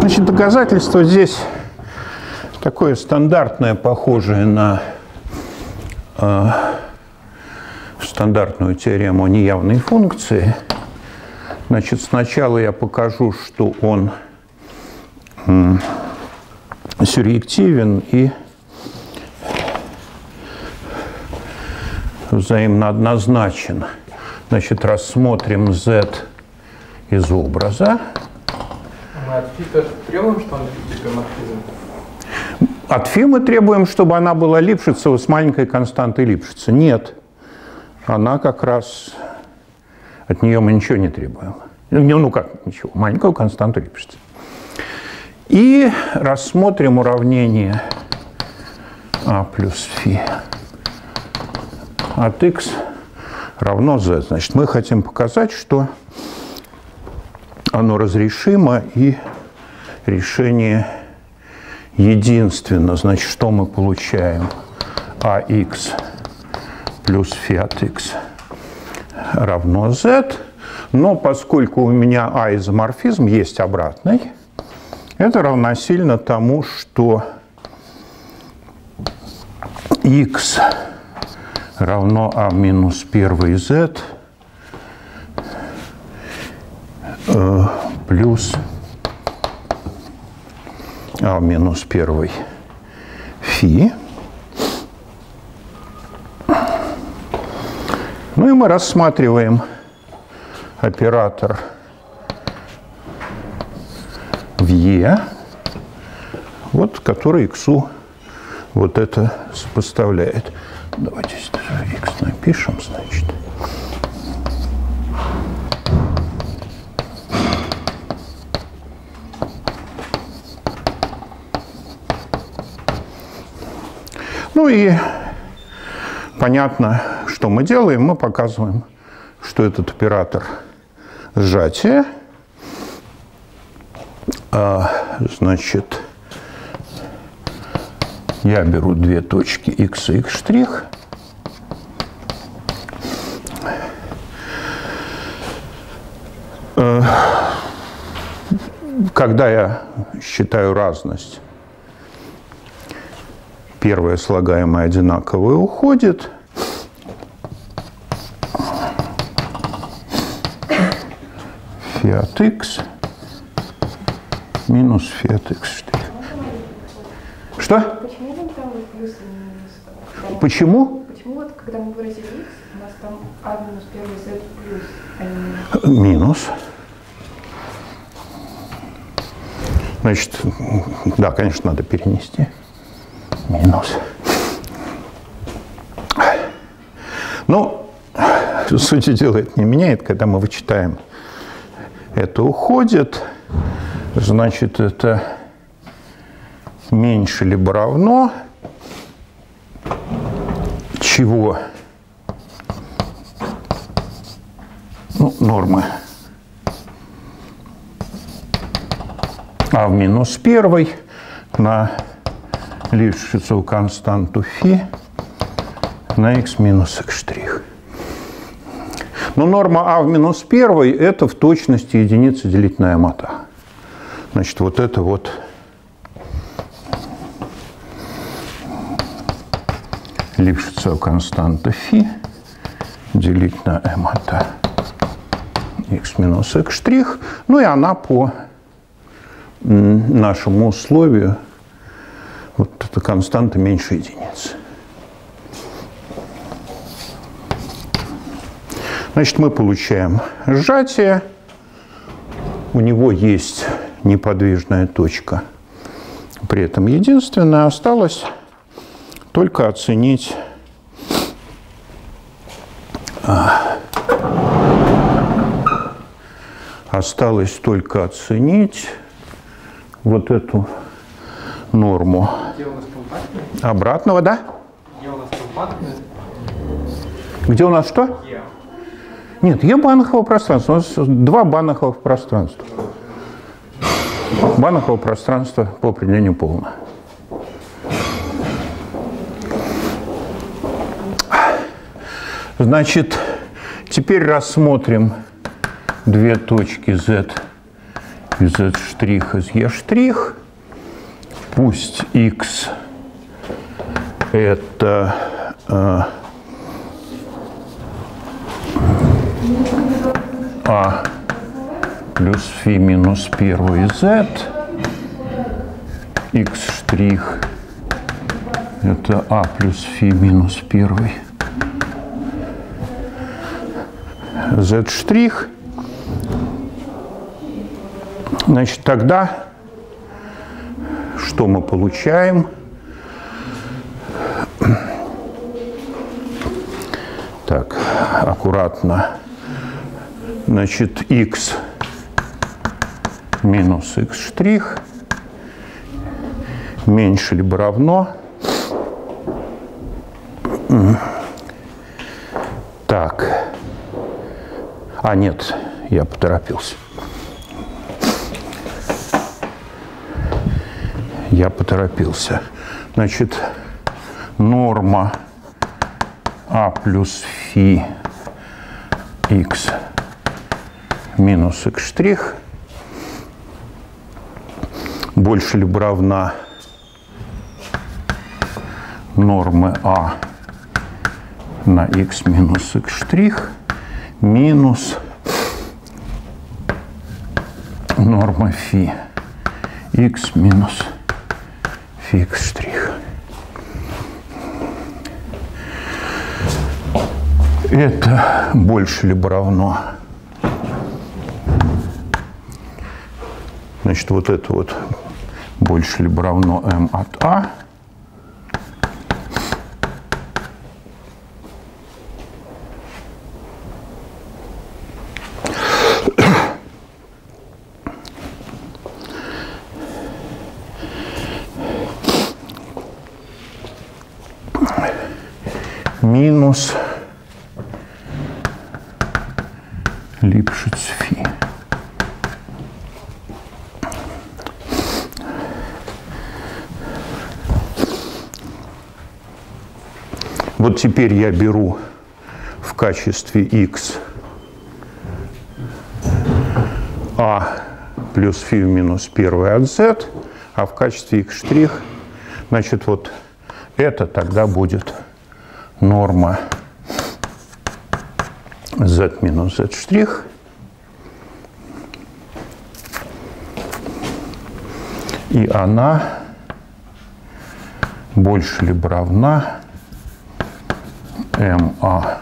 Значит, доказательство здесь такое стандартное, похожее на э, стандартную теорему неявной функции. Значит, сначала я покажу, что он сюръективен и взаимно однозначен. Значит, рассмотрим z из образа. Мы от фи тоже требуем, что он гиперморфизм? От фи мы требуем, чтобы она была Липшицева с маленькой константой Липшица. Нет. Она как раз... От нее мы ничего не требуем. Ну, ну как ничего. Маленькую константу Липшица. И рассмотрим уравнение а плюс фи от x равно z. Значит, мы хотим показать, что оно разрешимо и решение единственно. Значит, что мы получаем? ax плюс фи от x равно z. Но поскольку у меня а изоморфизм есть обратный, это равносильно тому, что x равно а минус первый z э, плюс а минус первый фи. Ну и мы рассматриваем оператор в Е, вот, который x вот это сопоставляет. Давайте x напишем, значит. Ну и понятно, что мы делаем. Мы показываем, что этот оператор сжатия. А, значит, я беру две точки x и x штрих. Э, когда я считаю разность, первое слагаемое одинаковое уходит. Фи от x минус фи от x штрих. Что? Почему там плюс и минус? Почему? Почему вот, когда мы выразили x, у нас там а минус первый z плюс, а не минус? Минус. Значит, да, конечно, надо перенести. Минус. Ну, сути дела это не меняет, когда мы вычитаем. Это уходит, значит, это меньше либо равно чего? Ну, нормы а в минус первой на Лифшицеву константу фи на x минус x штрих. Но норма а в минус первой – это в точности единица делительная мата. Значит, вот это вот Липшицева константа фи делить на m от x минус x штрих. Ну и она по нашему условию вот эта константа меньше единицы. Значит, мы получаем сжатие. У него есть неподвижная точка. При этом единственное осталось только оценить осталось только оценить вот эту норму обратного, да? Где у нас компактный? Где у нас что? Е. Нет, Е банахового пространства. У нас два банаховых пространства. Банахово пространство по определению полно. Значит, теперь рассмотрим две точки z и z' из e'. Пусть x это э, а плюс φ минус первый z, x штрих это а плюс φ минус первый z штрих, значит, тогда что мы получаем? Так, аккуратно. Значит, x минус x штрих меньше либо равно. Так. А, нет, я поторопился. Я поторопился. Значит, норма а плюс фи x минус x штрих больше либо равна нормы а на x минус x штрих минус норма фи x минус фи x штрих. Это больше либо равно. Значит, вот это вот больше либо равно m от a. минус Липшиц фи. Теперь я беру в качестве x а плюс фи минус 1 от z, а в качестве x штрих, значит, вот это тогда будет норма z минус z штрих. И она больше либо равна ма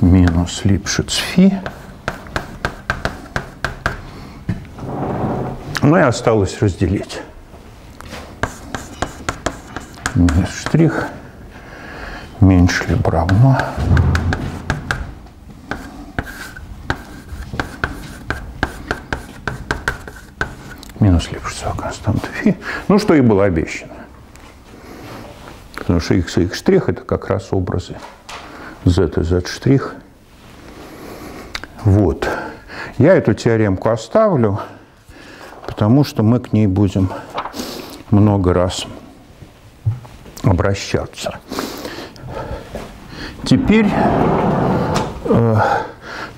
минус липшиц фи. Ну и осталось разделить. Минус штрих меньше либо равно минус Липшицева константа фи. Ну, что и было обещано. Потому что x и x' это как раз образы z и z'. штрих. Вот. Я эту теоремку оставлю, потому что мы к ней будем много раз обращаться. Теперь э,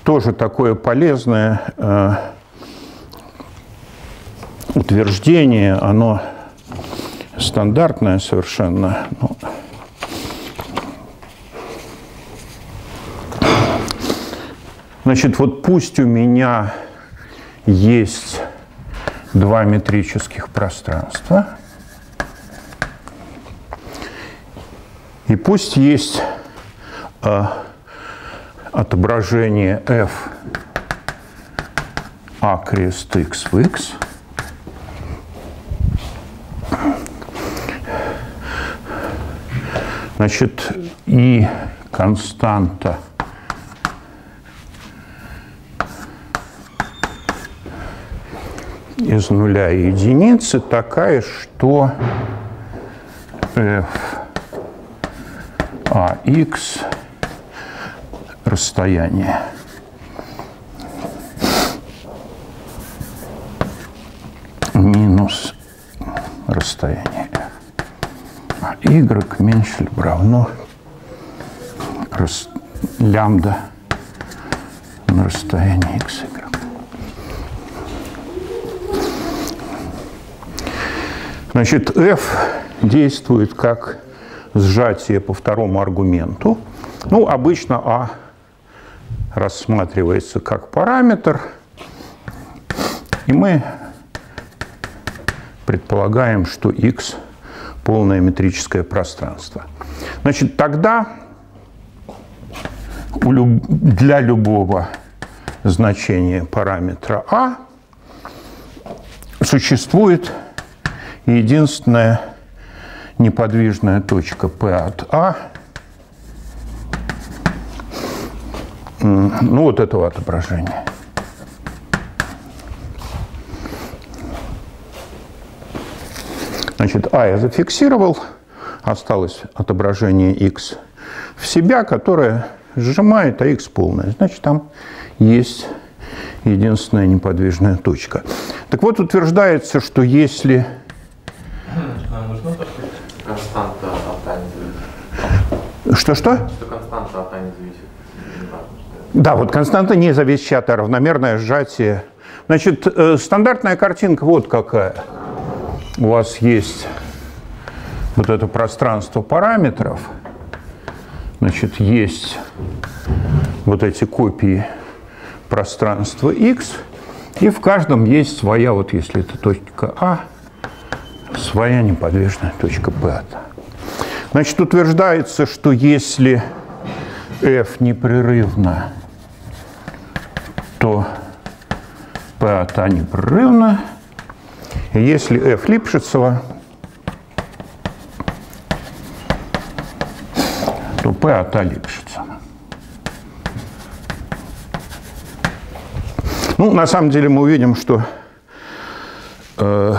тоже такое полезное э, утверждение, оно стандартное совершенно. Но Значит, вот пусть у меня есть два метрических пространства, и пусть есть э, отображение f а крест x в x. Значит, и константа из нуля и единицы такая, что f а x расстояние расстояние f. А y меньше либо равно рас... лямбда на расстоянии xy. Значит, f действует как сжатие по второму аргументу. Ну, обычно а рассматривается как параметр, и мы предполагаем, что x полное метрическое пространство. Значит, тогда для любого значения параметра а существует единственная неподвижная точка P от А, ну вот этого отображения. Значит, А я зафиксировал, осталось отображение x в себя, которое сжимает, а x полное. Значит, там есть единственная неподвижная точка. Так вот, утверждается, что если... А от зависит? Что-что? Что константа от А не зависит? Да, вот константа не зависящая, а равномерное сжатие. Значит, э, стандартная картинка вот какая у вас есть вот это пространство параметров, значит, есть вот эти копии пространства x, и в каждом есть своя, вот если это точка А, своя неподвижная точка P. Значит, утверждается, что если f непрерывно, то P от А непрерывно, если f Липшицева, то P от А Липшица. Ну, на самом деле мы увидим, что э,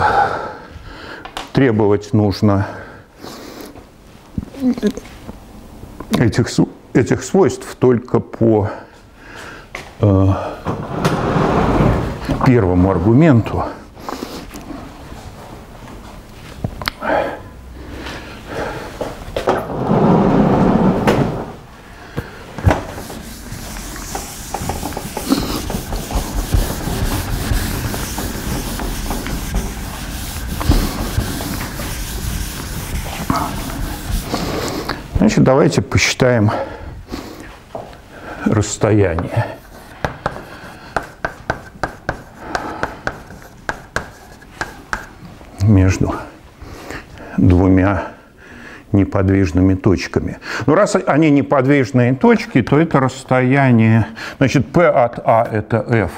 требовать нужно этих, этих свойств только по э, первому аргументу – Значит, давайте посчитаем расстояние. между двумя неподвижными точками. Но раз они неподвижные точки, то это расстояние, значит, P от А это F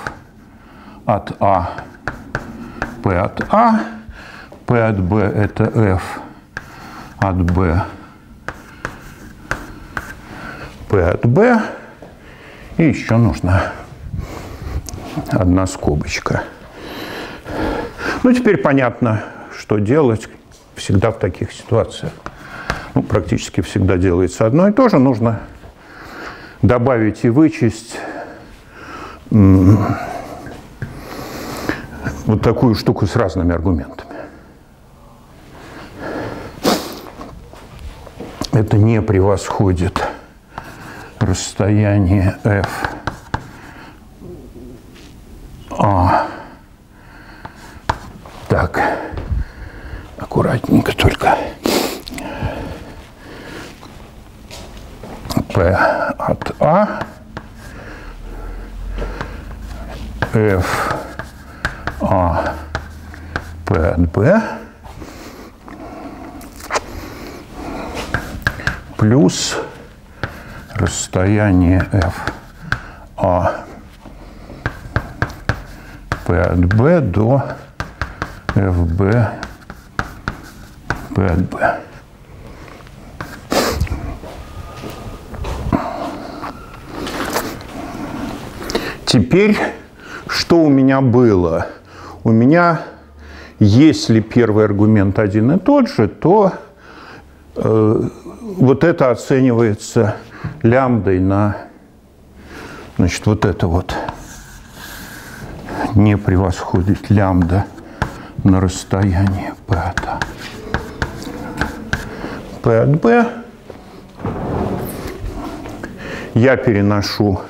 от А, P от А, P от B это F от B P от B. И еще нужна одна скобочка. Ну, теперь понятно, что делать всегда в таких ситуациях. Ну, практически всегда делается одно и то же. Нужно добавить и вычесть вот такую штуку с разными аргументами. Это не превосходит расстояние f. А. Так, аккуратненько только. P от А, F. А, P от Б. Плюс расстояние f а P от B до FB P от B. Теперь, что у меня было? У меня, если первый аргумент один и тот же, то э, вот это оценивается лямбдой на, значит, вот это вот. Не превосходит лямбда на расстоянии p от P от B. Я переношу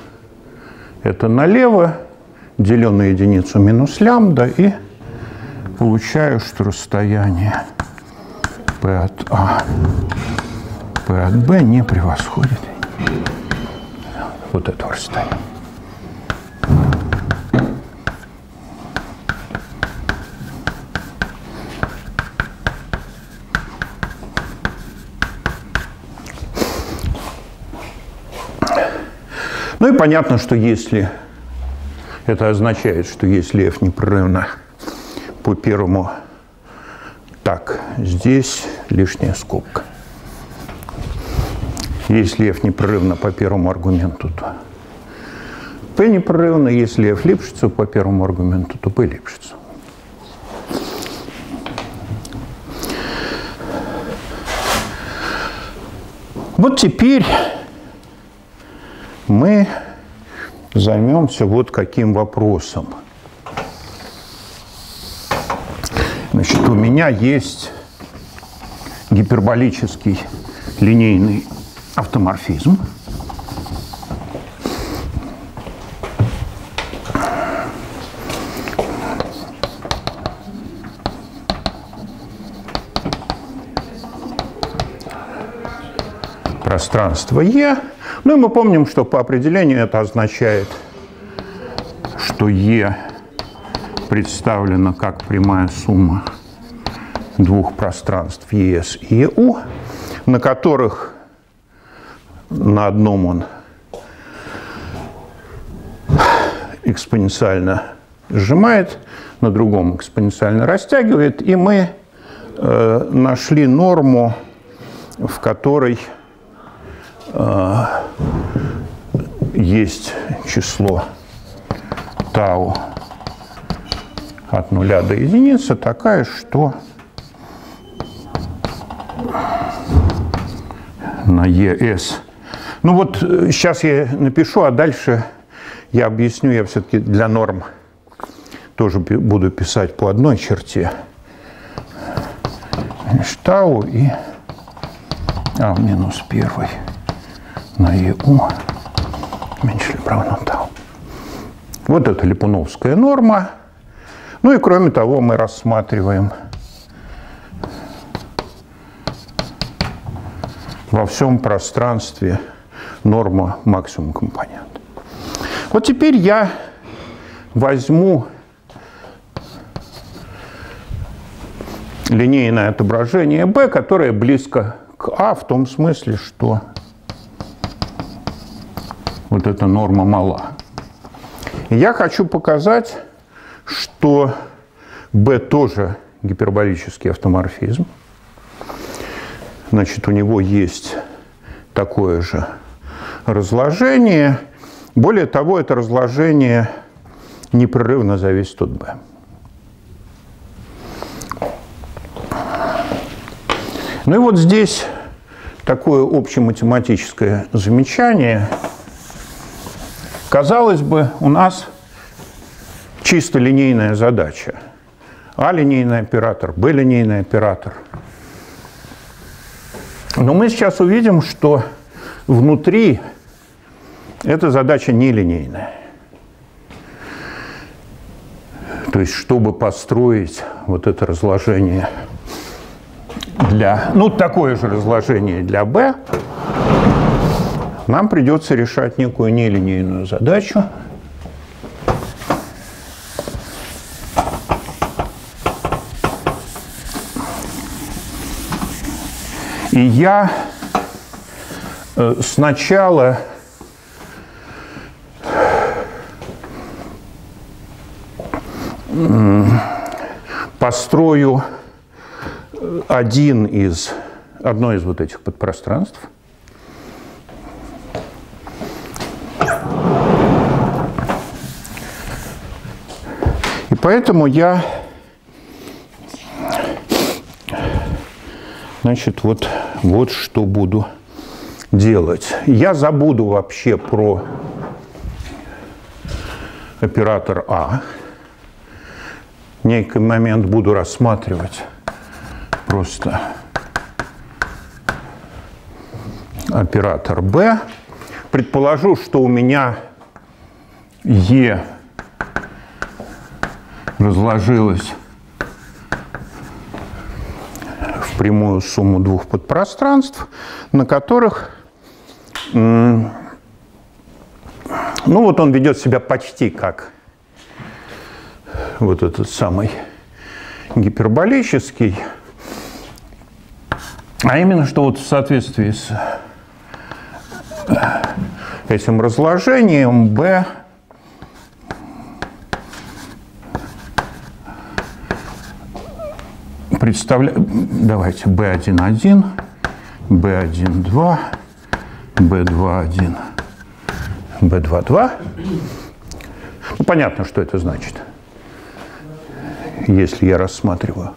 это налево, делю на единицу минус лямбда и получаю, что расстояние P от А P от B не превосходит вот этого расстояния. Ну и понятно, что если это означает, что если f непрерывно по первому так, здесь лишняя скобка. Если f непрерывно по первому аргументу, то p непрерывно. Если f липшится по первому аргументу, то p липшится. Вот теперь мы займемся вот каким вопросом. Значит, у меня есть гиперболический линейный автоморфизм. Пространство Е ну и мы помним, что по определению это означает, что Е представлено как прямая сумма двух пространств ЕС и ЕУ, на которых на одном он экспоненциально сжимает, на другом экспоненциально растягивает, и мы э, нашли норму, в которой э, есть число тау от нуля до единицы такая, что на ES. Ну вот сейчас э, я напишу, а дальше я объясню, я все-таки для норм тоже буду писать по одной черте. Тау и а минус первый на ЕУ меньше равно тау. Вот это Липуновская норма. Ну и кроме того мы рассматриваем во всем пространстве норма максимум компонент. Вот теперь я возьму линейное отображение B, которое близко к А в том смысле, что вот эта норма мала. я хочу показать, что B тоже гиперболический автоморфизм. Значит, у него есть такое же разложение. Более того, это разложение непрерывно зависит от B. Ну и вот здесь такое общематематическое замечание – Казалось бы, у нас чисто линейная задача. А линейный оператор, Б линейный оператор. Но мы сейчас увидим, что внутри эта задача нелинейная. То есть, чтобы построить вот это разложение для, ну, такое же разложение для B, нам придется решать некую нелинейную задачу. И я сначала построю один из, одно из вот этих подпространств – поэтому я, значит, вот, вот что буду делать. Я забуду вообще про оператор А. Некий момент буду рассматривать просто оператор B. Предположу, что у меня E разложилось в прямую сумму двух подпространств, на которых, ну вот он ведет себя почти как вот этот самый гиперболический, а именно, что вот в соответствии с этим разложением B представляет, давайте B1,1, B1,2, B2,1, B2,2. Ну, понятно, что это значит, если я рассматриваю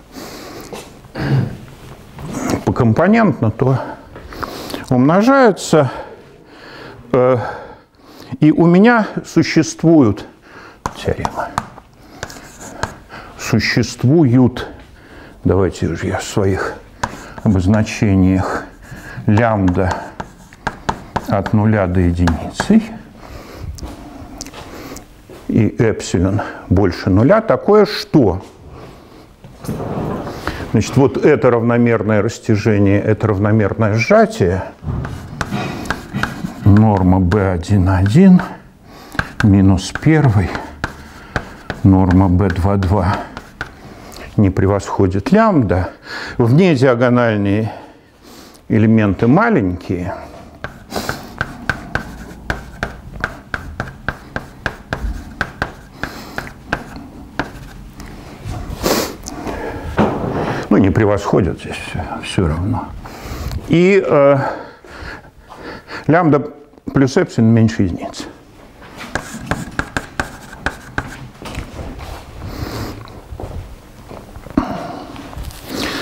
покомпонентно, то умножаются, э, и у меня существуют теорема. Существуют Давайте же я в своих обозначениях лямбда от нуля до единицы и эпсилон больше нуля, такое что? Значит, вот это равномерное растяжение, это равномерное сжатие, норма B1,1 минус 1, норма B2,2 не превосходит лямбда. Вне диагональные элементы маленькие. Превосходят здесь все равно. И э, лямбда плюс эпсилон меньше единицы.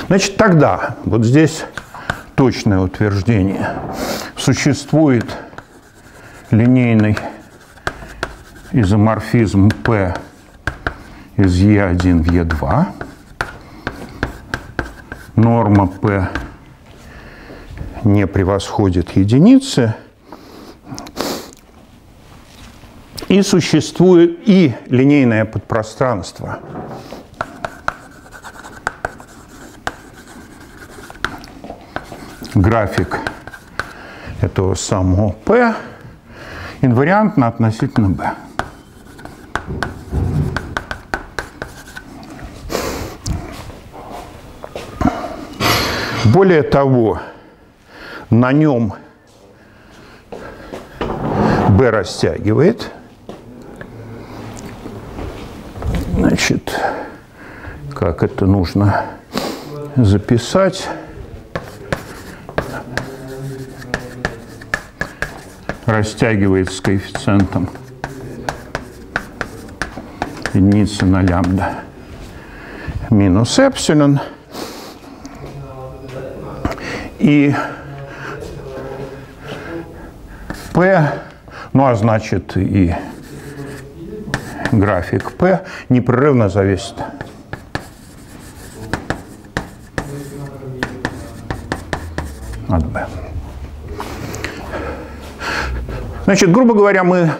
Значит, тогда, вот здесь точное утверждение, существует линейный изоморфизм P из E1 в E2, норма P не превосходит единицы, и существует и линейное подпространство – график этого самого P инвариантно относительно B. Более того, на нем B растягивает. Значит, как это нужно записать? растягивается с коэффициентом единицы на лямбда минус эпсилон. И P, ну а значит и график P непрерывно зависит от B. Значит, грубо говоря, мы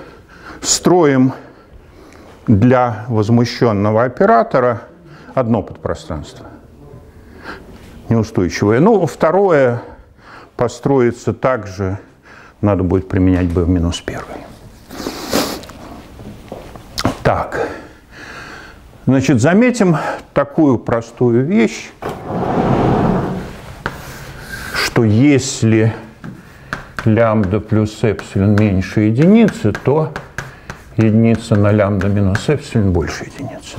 строим для возмущенного оператора одно подпространство неустойчивое. Ну, второе построится также, надо будет применять b в минус первый. Так, значит, заметим такую простую вещь, что если лямбда плюс эпсилон меньше единицы, то единица на лямбда минус эпсилон больше единицы.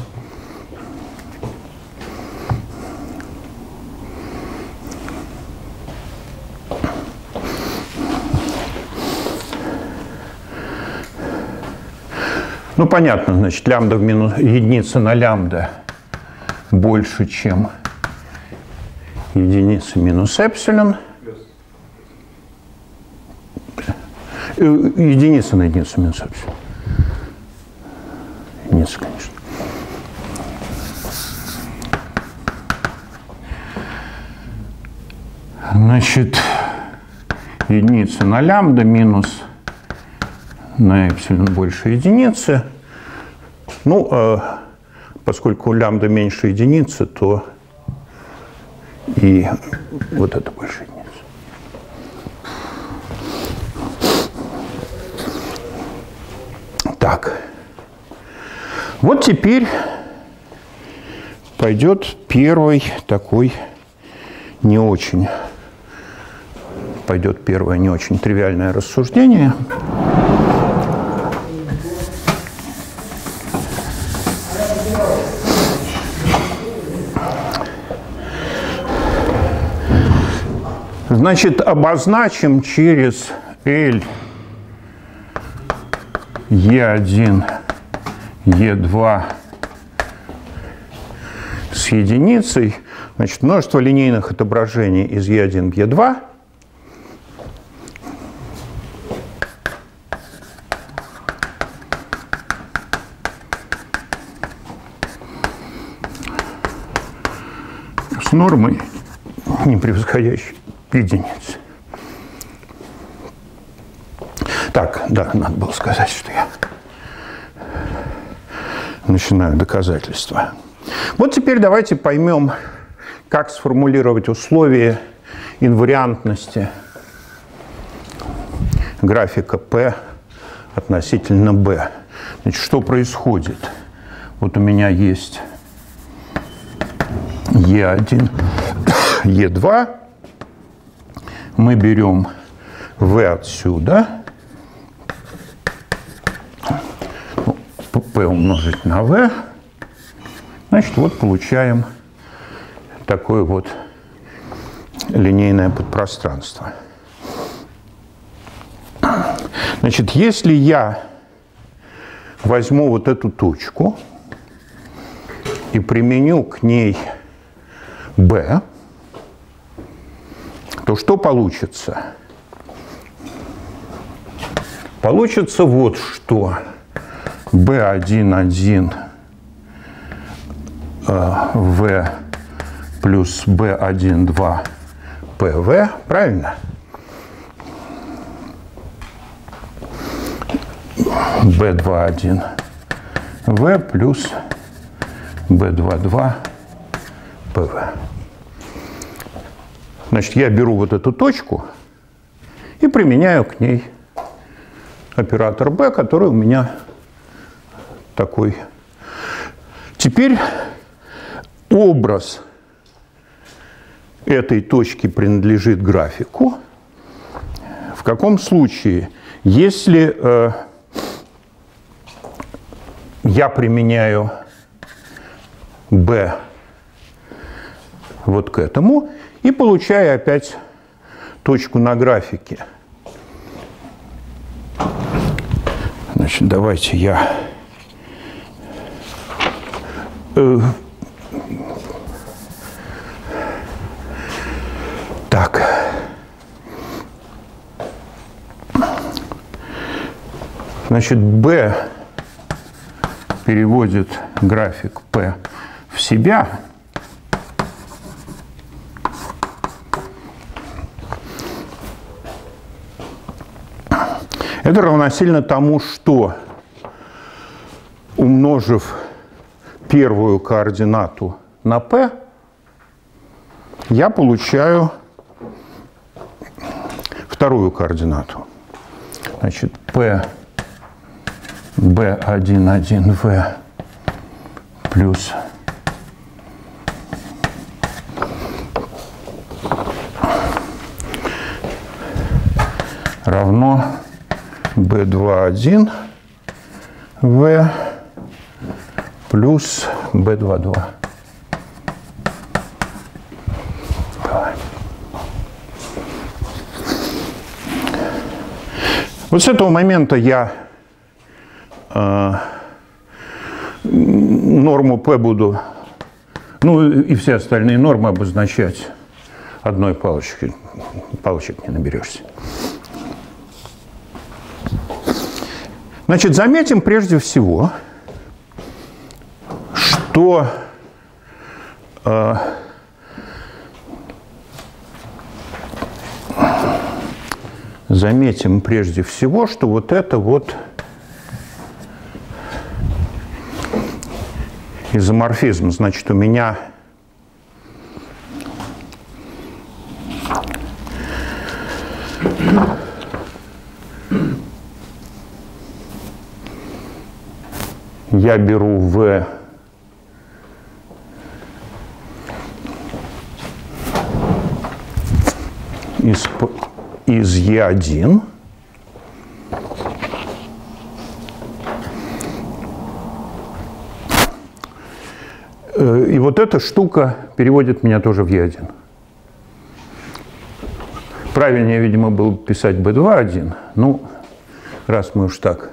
Ну, понятно, значит, лямбда в минус, единица на лямбда больше, чем единица минус эпсилон – Э, единица на единицу минус эпсилон. Единица, конечно. Значит, единицы на лямбда минус на эпсилон больше единицы. Ну, э, поскольку лямбда меньше единицы, то и вот это больше единицы. Так. Вот теперь пойдет первый такой не очень пойдет первое не очень тривиальное рассуждение. Значит, обозначим через L E1, E2 с единицей, значит, множество линейных отображений из E1 в E2 – нормой, не превосходящей единицы. Так, да, надо было сказать, что я начинаю доказательства. Вот теперь давайте поймем, как сформулировать условия инвариантности графика P относительно B. Значит, что происходит? Вот у меня есть Е1, Е2. Мы берем В отсюда. P умножить на V. Значит, вот получаем такое вот линейное подпространство. Значит, если я возьму вот эту точку и применю к ней b, то что получится? Получится вот что. b1,1 v плюс b1,2 pv, правильно? b2,1 v плюс b2,2 pv. Значит, я беру вот эту точку и применяю к ней оператор b, который у меня такой. Теперь образ этой точки принадлежит графику. В каком случае, если э, я применяю b вот к этому, и получаю опять точку на графике. Значит, давайте я э, так. Значит, B переводит график P в себя. Это равносильно тому, что умножив первую координату на p, я получаю вторую координату. Значит, p b1,1v плюс равно B21 В плюс B22. Вот с этого момента я э, норму P буду, ну и все остальные нормы обозначать одной палочкой. Палочек не наберешься. Значит, заметим прежде всего, что э, Заметим прежде всего, что вот это вот изоморфизм. Значит, у меня я беру в из, из Е1 э, И вот эта штука переводит меня тоже в Е1. Правильнее, видимо, было писать B2.1. Ну, раз мы уж так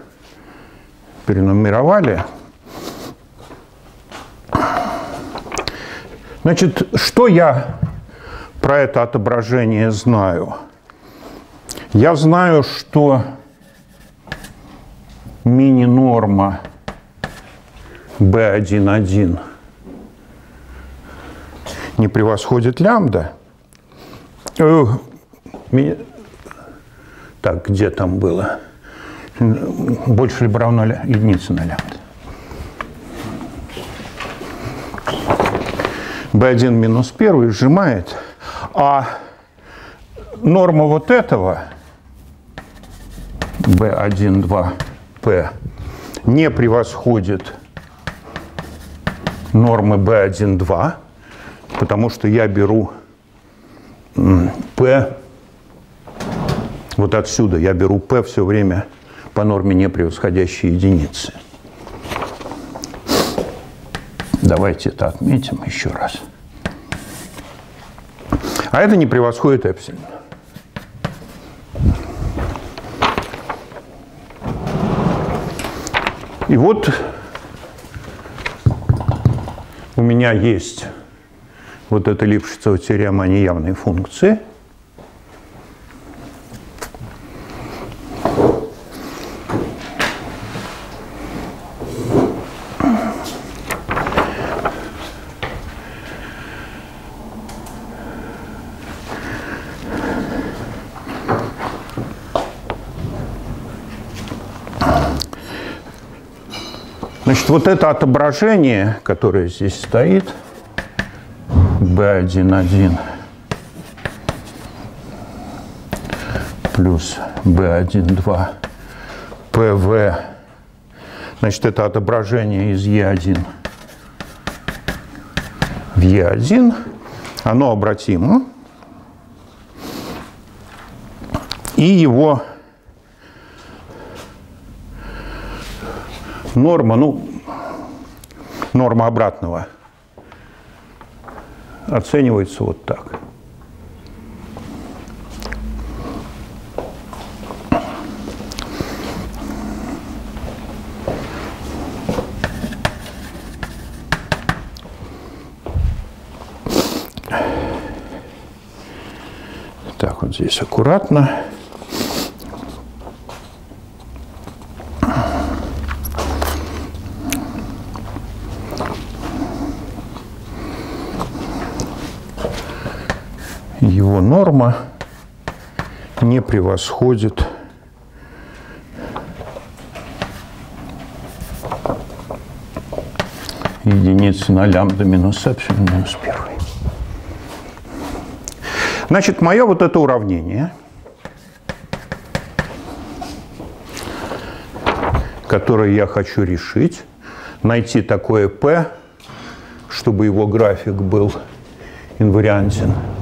перенумеровали. Значит, что я про это отображение знаю? Я знаю, что мини-норма B1.1 не превосходит лямбда. Э, так, где там было? больше либо равно единице на лямбда. B1 минус 1 сжимает, а норма вот этого B1, 2, P не превосходит нормы B1, 2, потому что я беру P вот отсюда, я беру P все время по норме не превосходящей единицы. Давайте это отметим еще раз. А это не превосходит эпсилон. И вот у меня есть вот эта Липшицева теорема неявной функции – вот это отображение, которое здесь стоит, B1,1 плюс B1,2 PV, значит, это отображение из E1 в E1, оно обратимо, и его норма, ну, норма обратного оценивается вот так. Так, вот здесь аккуратно. Норма не превосходит единицы на лямбда минус эпсилон минус первый. Значит, мое вот это уравнение, которое я хочу решить, найти такое p, чтобы его график был инвариантен –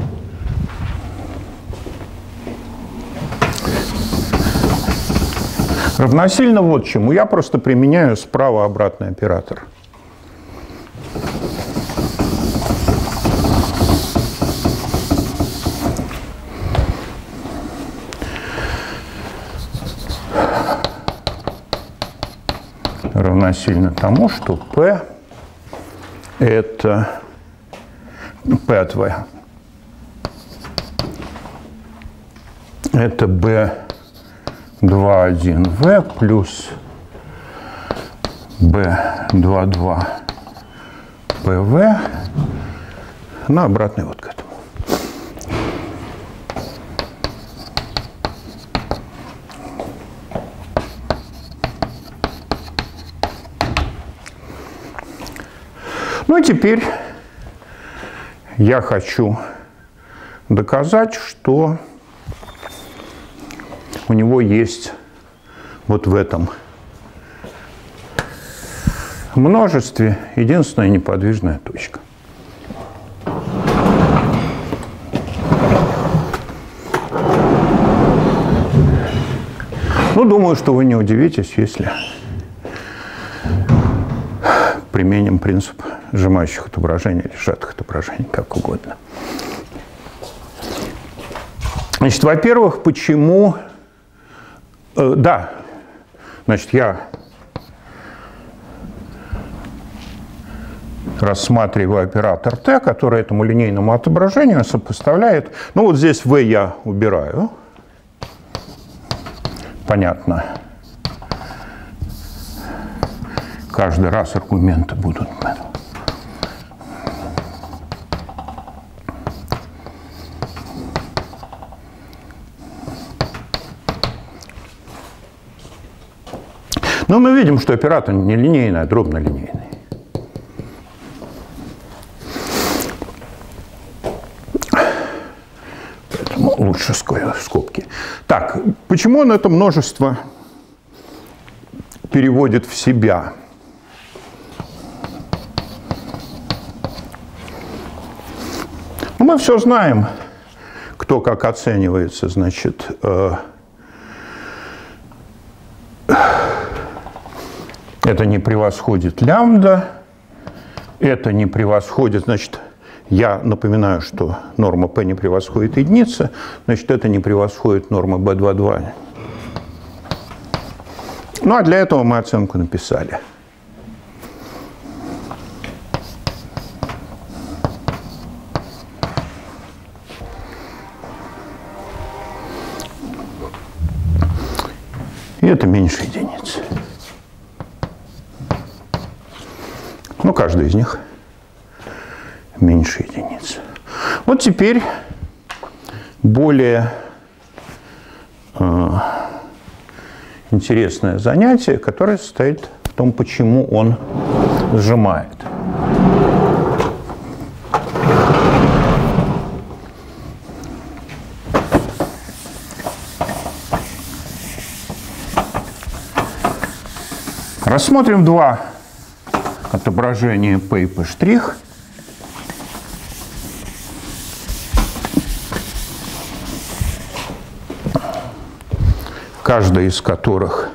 Равносильно вот чему. Я просто применяю справа обратный оператор. равносильно тому, что P это P от V. Это B 2,1В плюс b22pv на обратный вот к этому. Ну и теперь я хочу доказать, что у него есть вот в этом множестве единственная неподвижная точка. Ну, думаю, что вы не удивитесь, если применим принцип сжимающих отображений или сжатых отображений, как угодно. Значит, во-первых, почему... Э, да, значит, я рассматриваю оператор t, который этому линейному отображению сопоставляет. Ну, вот здесь v я убираю. Понятно. Каждый раз аргументы будут Но мы видим, что оператор не линейный, а дробнолинейный. Поэтому лучше скобки. Так, почему он это множество переводит в себя? Ну, мы все знаем, кто как оценивается, значит, это не превосходит лямбда, это не превосходит, значит, я напоминаю, что норма p не превосходит единицы, значит, это не превосходит норма b22. Ну, а для этого мы оценку написали. И это меньше единицы. Каждый из них меньше единицы. Вот теперь более э, интересное занятие, которое состоит в том, почему он сжимает. Рассмотрим два отображение и P', каждая из которых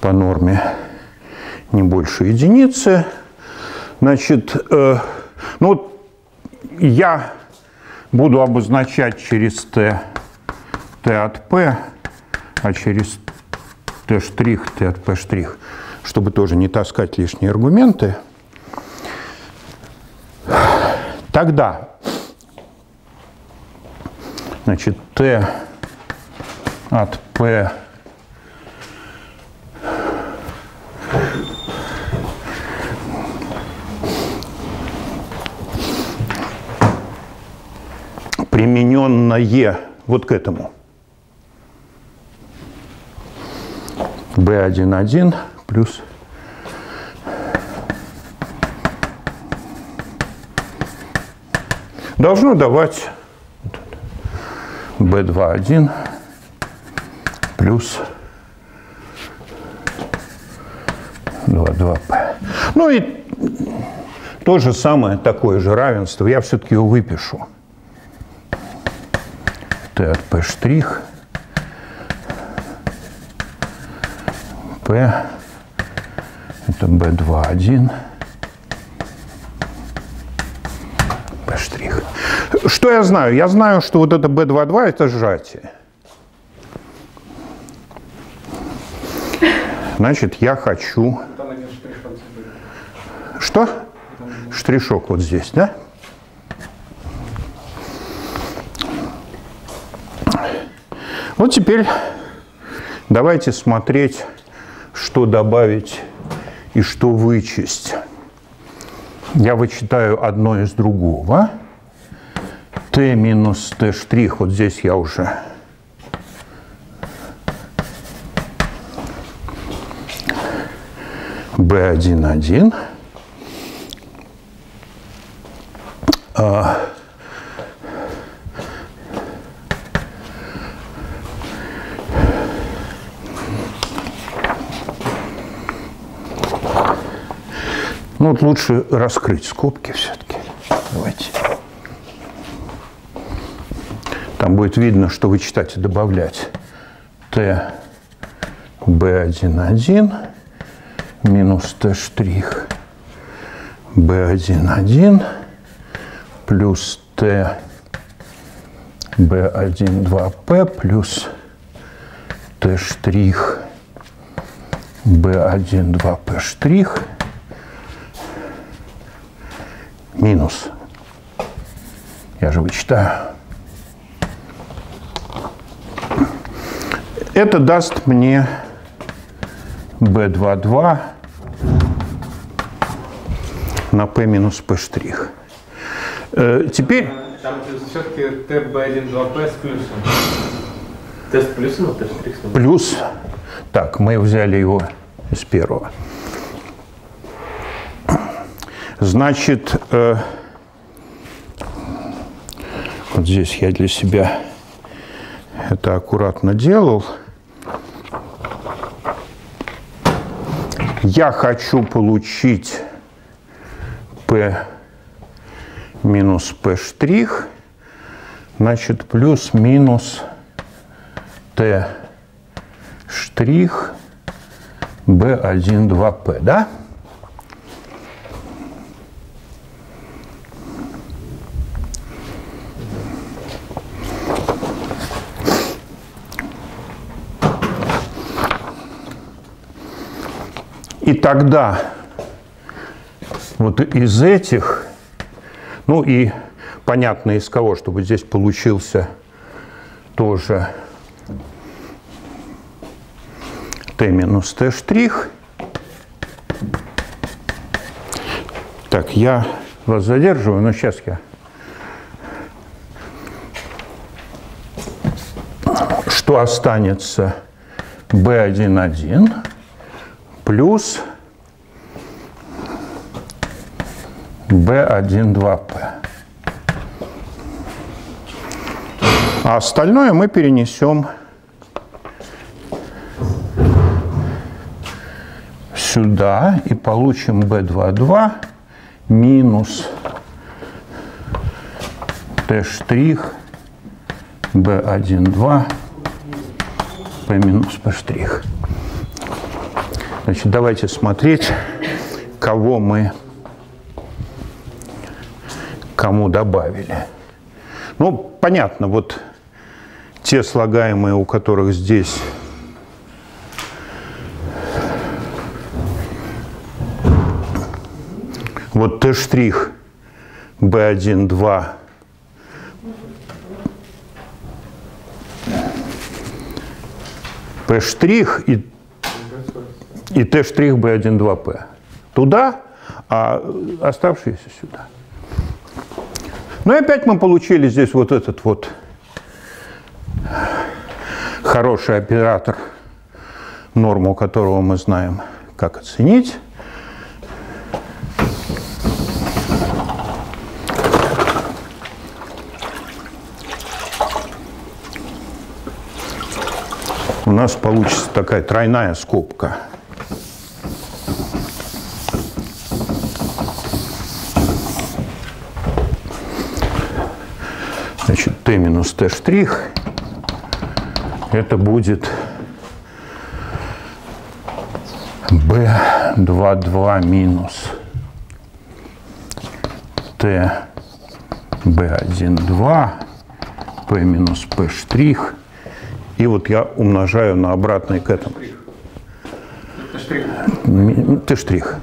по норме не больше единицы. Значит, э, ну, я буду обозначать через t t от p, а через t штрих t от p штрих, чтобы тоже не таскать лишние аргументы. Тогда, значит, t от p примененное вот к этому. B11 плюс должно давать B21 плюс 22P. Ну и то же самое, такое же равенство, я все-таки его выпишу от p штрих, p это b21, p штрих. Что я знаю? Я знаю, что вот это b22 это сжатие. Значит, я хочу... Что? Штришок вот здесь, да? Вот теперь давайте смотреть, что добавить и что вычесть. Я вычитаю одно из другого. t минус t штрих, вот здесь я уже b1,1 вот лучше раскрыть скобки все-таки. Давайте. Там будет видно, что вычитать и добавлять. Т B1,1 минус Т штрих B1,1 плюс Т B1,2P плюс Т штрих B1,2P штрих – минус. Я же вычитаю. Это даст мне B22 на P минус P штрих. Э, теперь... Там все-таки TB1-2P с плюсом. Т с плюсом, а Т штрих с Плюс. Так, мы взяли его из первого. Значит, э, вот здесь я для себя это аккуратно делал. Я хочу получить P минус P штрих, значит, плюс-минус T штрих B1, 2P, да? И тогда вот из этих, ну и понятно из кого, чтобы здесь получился тоже t минус t штрих. Так, я вас задерживаю, но сейчас я что останется b1,1 плюс B1,2P. А остальное мы перенесем сюда и получим B22 минус T штрих B1,2 P минус P. Значит, давайте смотреть, кого мы кому добавили. Ну, понятно, вот те слагаемые, у которых здесь вот Т штрих B1, 2 P штрих и и Т' штрих B1,2P. Туда, а оставшиеся сюда. Ну и опять мы получили здесь вот этот вот хороший оператор, норму которого мы знаем, как оценить. У нас получится такая тройная скобка – t минус t штрих, это будет b22 минус t b1, 2, p минус p штрих. И вот я умножаю на обратный к этому. Т штрих.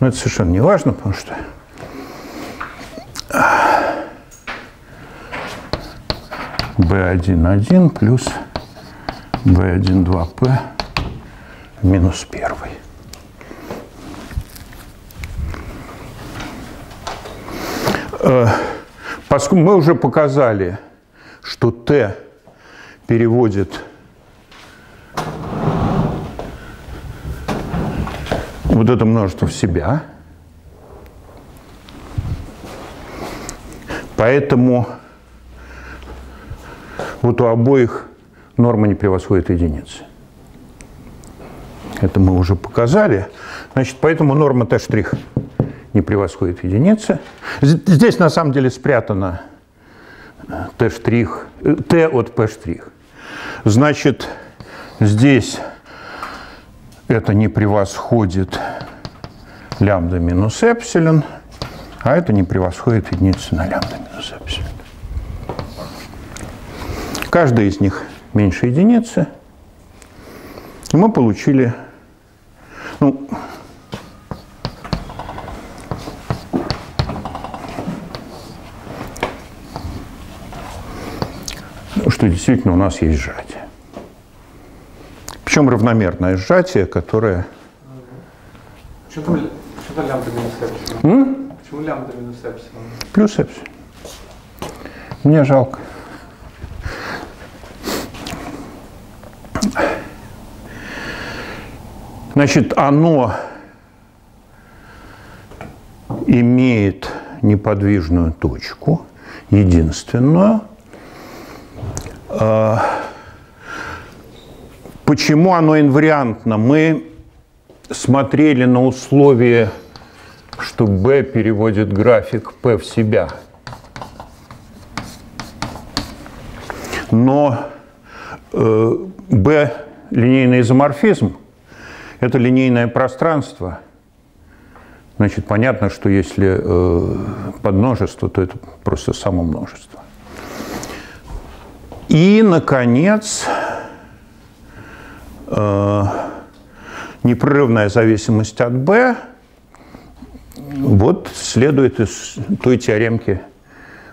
Но это совершенно не важно, потому что B1,1 плюс B1,2P минус 1. Э, Поскольку мы уже показали, что t переводит вот это множество в себя, поэтому вот у обоих норма не превосходит единицы. Это мы уже показали. Значит, поэтому норма t' не превосходит единицы. Здесь на самом деле спрятано t', t от p'. Значит, здесь это не превосходит лямбда минус эпсилон, а это не превосходит единицу на лямбда минус эпсилон. Каждая из них меньше единицы. И мы получили, ну, что действительно у нас есть сжатие. Причем равномерное сжатие, которое... Что там лямбда минус эпсилон? Почему лямбда минус эпсилон? Плюс эпсилон. Мне жалко. Значит, оно имеет неподвижную точку, единственную. А, почему оно инвариантно? Мы смотрели на условие, что B переводит график P в себя. Но B линейный изоморфизм – это линейное пространство. Значит, понятно, что если э, подмножество, то это просто само множество. И, наконец, э, непрерывная зависимость от b вот следует из той теоремки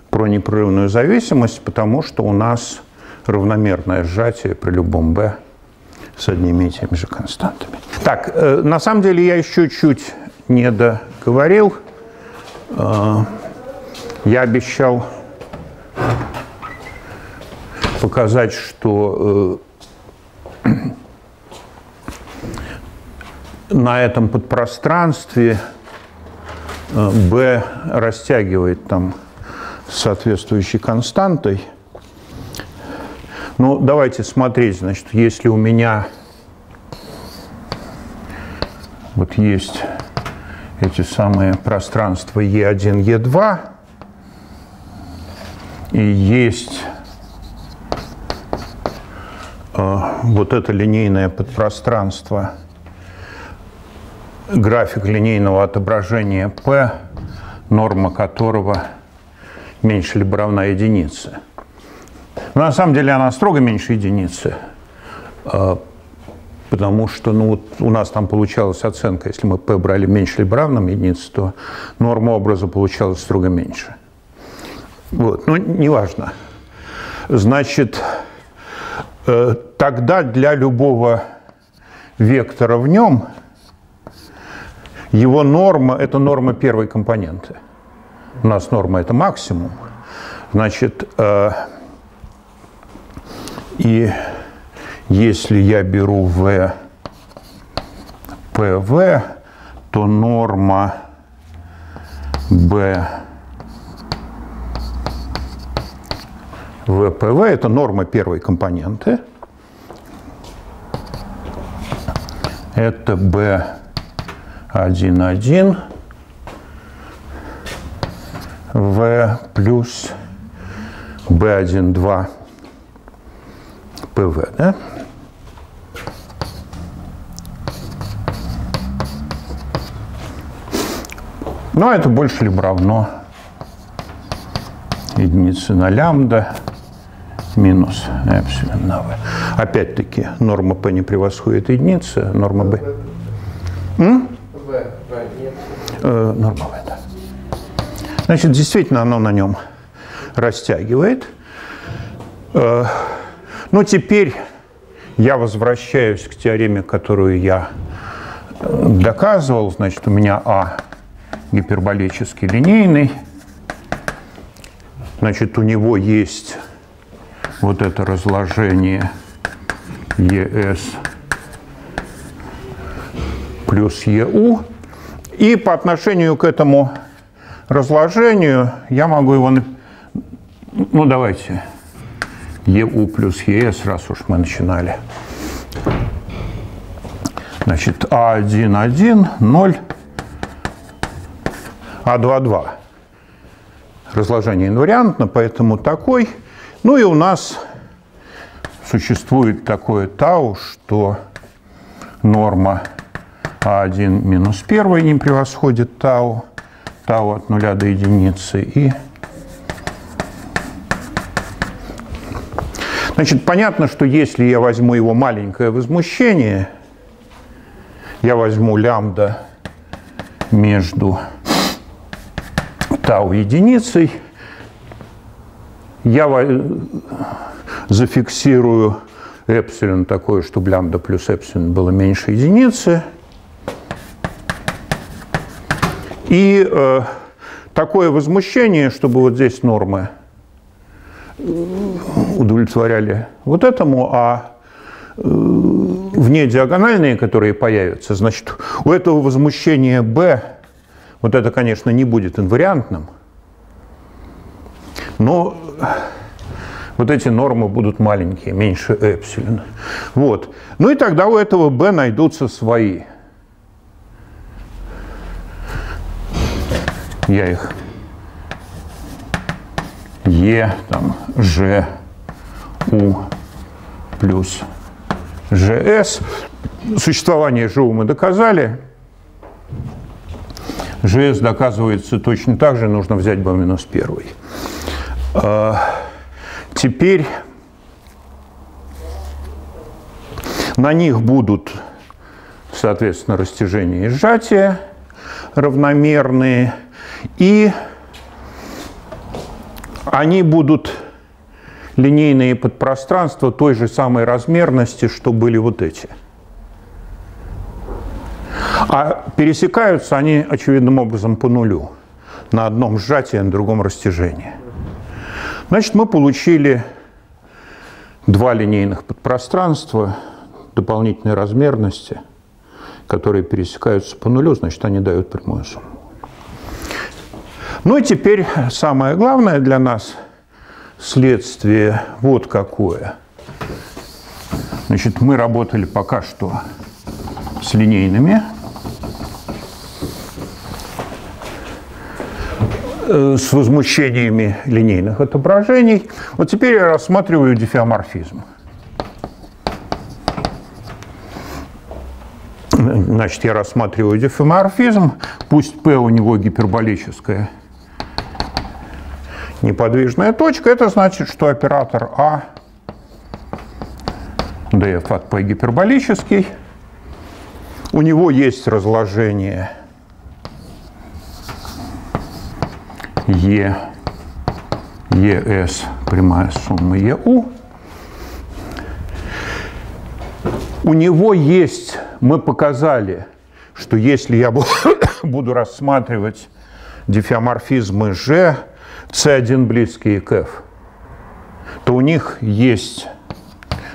про непрерывную зависимость, потому что у нас равномерное сжатие при любом b с одними и теми же константами. Так, э, на самом деле я еще чуть не договорил. Э, я обещал показать, что э, на этом подпространстве b растягивает там соответствующей константой – ну, давайте смотреть, значит, если у меня вот есть эти самые пространства E1, E2, и есть э, вот это линейное подпространство, график линейного отображения P, норма которого меньше либо равна единице – но на самом деле она строго меньше единицы, а, потому что ну, вот у нас там получалась оценка, если мы p брали меньше либо равным единице, то норма образа получалась строго меньше. Вот, ну, неважно. Значит, э, тогда для любого вектора в нем его норма – это норма первой компоненты. У нас норма – это максимум. Значит, э, и если я беру v pv, то норма b ВПВ – это норма первой компоненты. Это B11 V плюс B12 ПВ. Да? Но это больше либо равно единице на лямбда минус эпсилон на v. Опять-таки, норма p не превосходит единицы, норма b. М? В. Э, норма v, да. Значит, действительно, оно на нем растягивает. Но теперь я возвращаюсь к теореме, которую я э, доказывал. Значит, у меня А гиперболически линейный. Значит, у него есть вот это разложение ЕС плюс ЕУ. И по отношению к этому разложению я могу его... Ну, давайте. ЕУ плюс ЕС, раз уж мы начинали. Значит, А1, 1, 0, А2, 2. Разложение инвариантно, поэтому такой. Ну и у нас существует такое тау, что норма А1 минус 1 не превосходит тау, тау от нуля до единицы. И Значит, понятно, что если я возьму его маленькое возмущение, я возьму лямбда между тау единицей, я зафиксирую эпсилон такое, чтобы лямбда плюс эпсилон было меньше единицы. И э, такое возмущение, чтобы вот здесь нормы удовлетворяли вот этому, а э, вне диагональные, которые появятся, значит, у этого возмущения b, вот это, конечно, не будет инвариантным, но вот эти нормы будут маленькие, меньше эпсилон. Вот. Ну и тогда у этого b найдутся свои. Я их Е, там, Ж, У плюс ЖС. Существование ЖУ мы доказали. ЖС доказывается точно так же, нужно взять B минус первый. А, теперь на них будут, соответственно, растяжения и сжатия равномерные. И они будут линейные подпространства той же самой размерности, что были вот эти. А пересекаются они очевидным образом по нулю. На одном сжатии, на другом растяжении. Значит, мы получили два линейных подпространства дополнительной размерности, которые пересекаются по нулю, значит, они дают прямую сумму. Ну и теперь самое главное для нас следствие вот какое. Значит, мы работали пока что с линейными. Э, с возмущениями линейных отображений. Вот теперь я рассматриваю дифеоморфизм. Значит, я рассматриваю дифеоморфизм, пусть P у него гиперболическое неподвижная точка, это значит, что оператор А df от P гиперболический. У него есть разложение E, ES, прямая сумма EU. У него есть, мы показали, что если я буду рассматривать дифеоморфизмы G, C1 близкие к F, то у них есть,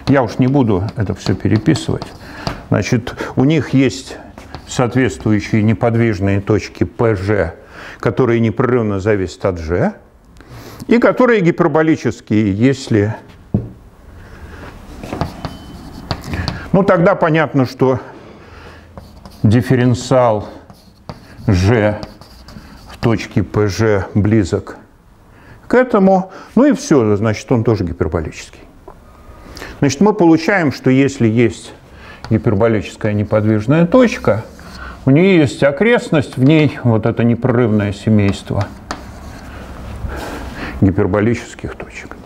я уж не буду это все переписывать, значит, у них есть соответствующие неподвижные точки PG, которые непрерывно зависят от G, и которые гиперболические, если... Ну, тогда понятно, что дифференциал G в точке PG близок к этому. Ну и все, значит, он тоже гиперболический. Значит, мы получаем, что если есть гиперболическая неподвижная точка, у нее есть окрестность, в ней вот это непрерывное семейство гиперболических точек.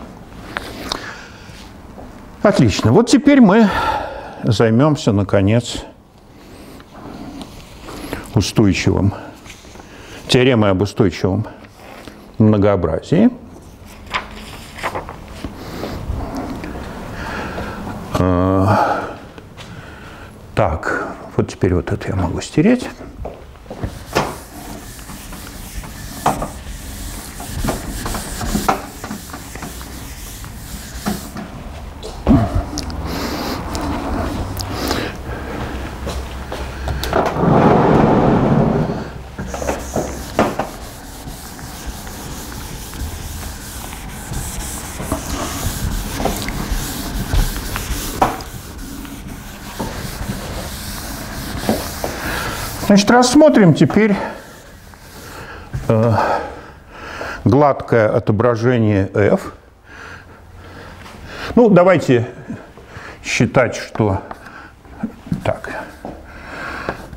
Отлично. Вот теперь мы займемся, наконец, устойчивым, теоремой об устойчивом многообразии. А, так, вот теперь вот это я могу стереть. Значит, рассмотрим теперь э, гладкое отображение f. Ну, давайте считать, что так.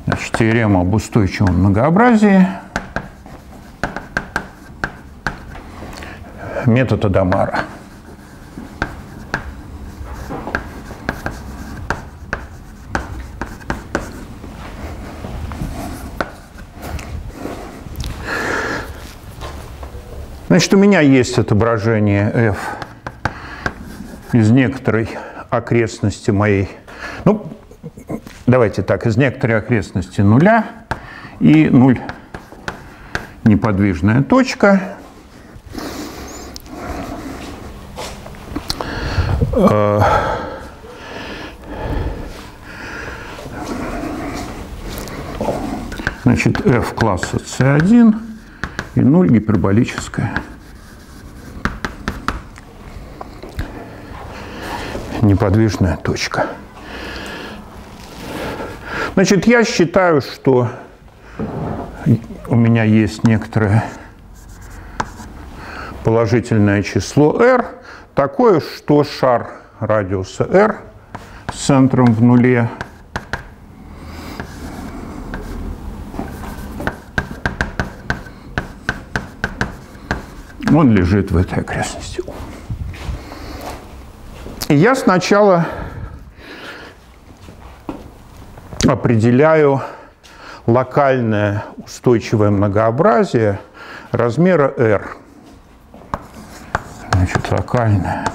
Значит, теорема об устойчивом многообразии. Метод Адамара. Значит, у меня есть отображение f из некоторой окрестности моей. Ну, давайте так, из некоторой окрестности нуля и нуль неподвижная точка. Значит, f класса C1 и 0 гиперболическая. неподвижная точка. Значит, я считаю, что у меня есть некоторое положительное число r, такое, что шар радиуса r с центром в нуле он лежит в этой окрестности. И я сначала определяю локальное устойчивое многообразие размера R. Значит, локальное.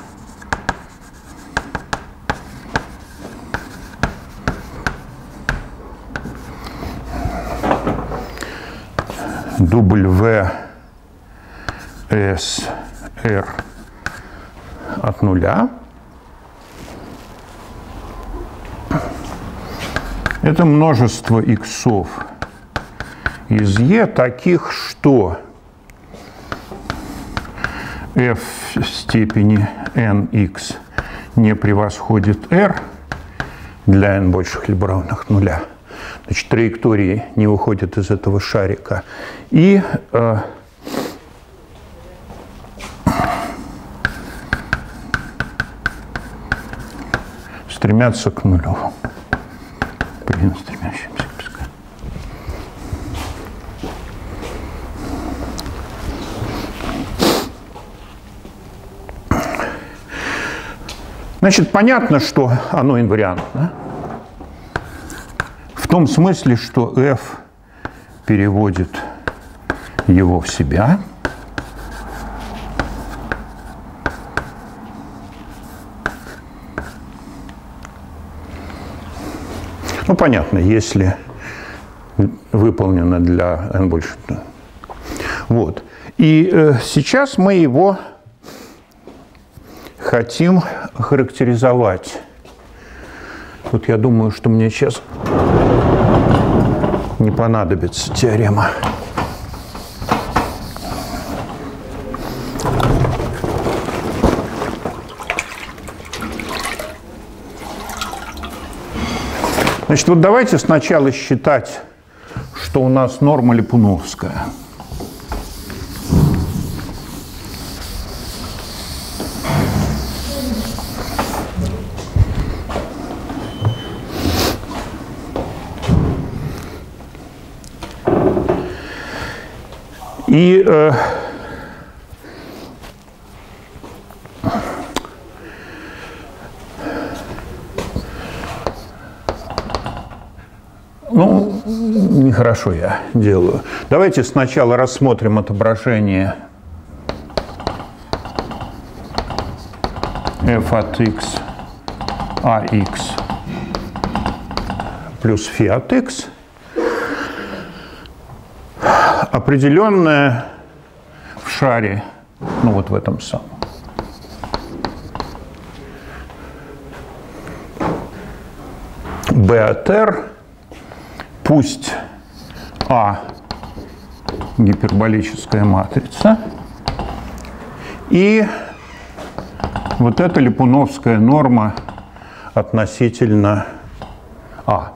W S R от нуля. Это множество иксов из e таких, что f в степени nx не превосходит r для n больших либо равных нуля. Значит, траектории не выходят из этого шарика. И э, стремятся к нулю. Блин, стремящимся пускай. Значит, понятно, что оно инвариантно. В том смысле, что f переводит его в себя – Ну, понятно, если выполнено для n больше. Вот. И э, сейчас мы его хотим характеризовать. Вот я думаю, что мне сейчас не понадобится теорема. Значит, вот давайте сначала считать, что у нас норма Липуновская. И э, Ну, нехорошо я делаю. Давайте сначала рассмотрим отображение f от x ax плюс φ от x определенное в шаре, ну вот в этом самом. b от r пусть А гиперболическая матрица и вот эта липуновская норма относительно А.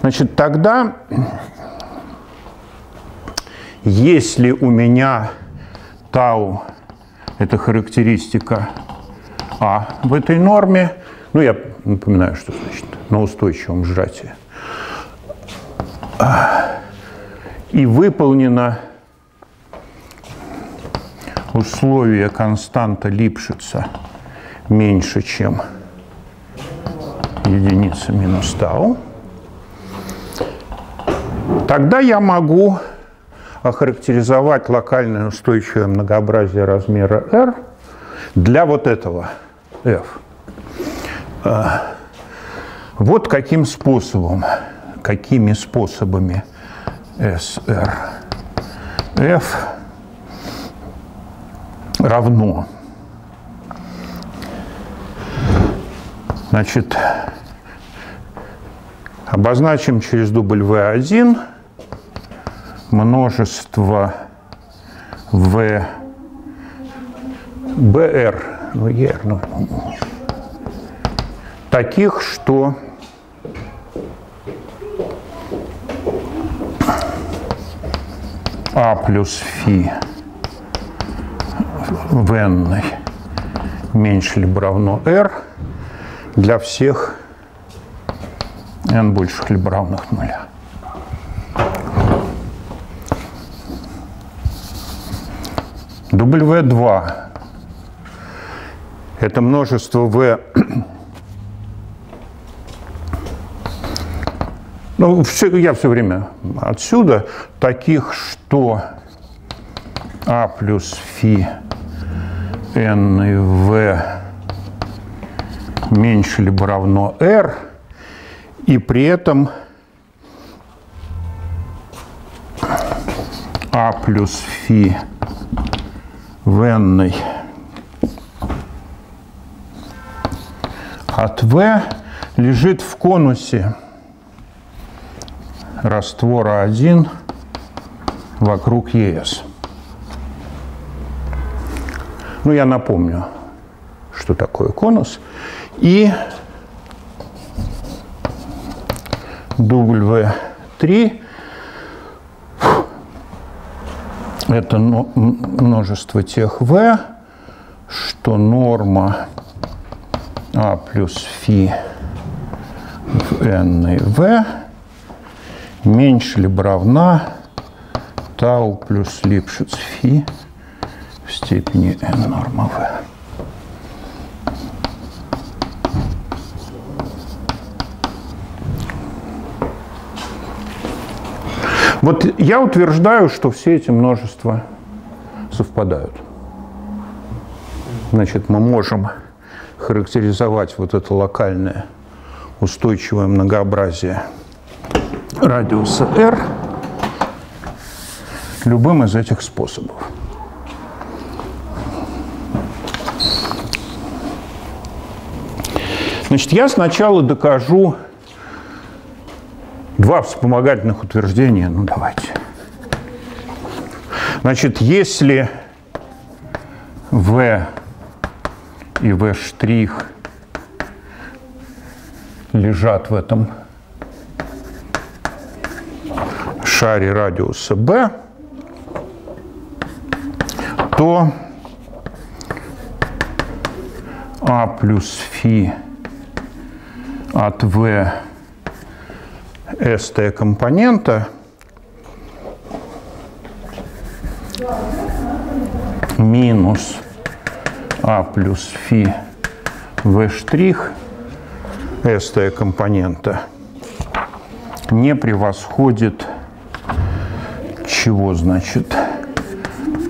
Значит, тогда, если у меня тау – это характеристика А в этой норме, ну, я напоминаю, что значит на устойчивом сжатии, и выполнено условие константа Липшица меньше, чем единица минус тау, тогда я могу охарактеризовать локальное устойчивое многообразие размера R для вот этого F. А, вот каким способом, какими способами SR F равно. Значит, обозначим через W1 множество V BR, ну, ER, ну, таких, что А плюс фи в n меньше либо равно r для всех n больших либо равных нуля. W2 – это множество V Ну, все, я все время отсюда, таких, что? А плюс фи n и v меньше либо равно r, и при этом а плюс фи в n от v лежит в конусе раствора 1 вокруг ЕС. Ну, я напомню, что такое конус. И W3 это множество тех v, что норма а плюс фи в n и меньше либо равна тау плюс липшиц фи в степени n норма v. Вот я утверждаю, что все эти множества совпадают. Значит, мы можем характеризовать вот это локальное устойчивое многообразие радиуса r любым из этих способов. Значит, я сначала докажу два вспомогательных утверждения. Ну, давайте. Значит, если v и v' лежат в этом шаре радиуса b, то а плюс фи от v st компонента минус а плюс фи v штрих st компонента не превосходит чего, значит,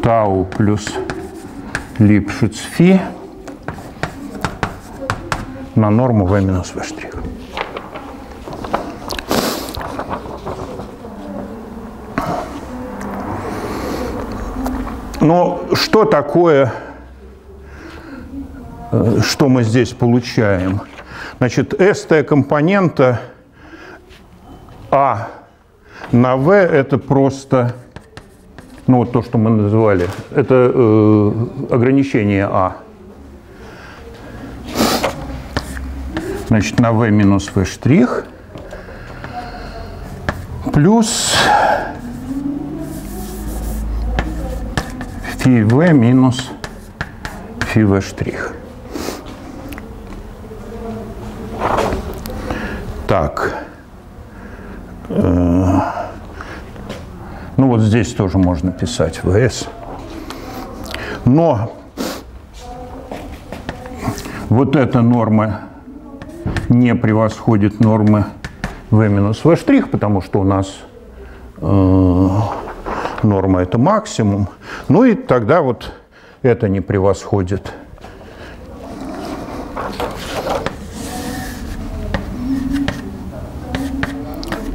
тау плюс липшиц фи на норму v минус v штрих. Но что такое, э, что мы здесь получаем? Значит, st компонента А на V это просто, ну вот то, что мы называли, это э, ограничение А. Значит, на V минус V штрих плюс фи в минус фи в штрих. Так. Э, ну вот здесь тоже можно писать ВС. Но вот эта норма не превосходит нормы v минус v штрих, потому что у нас э, норма это максимум. Ну и тогда вот это не превосходит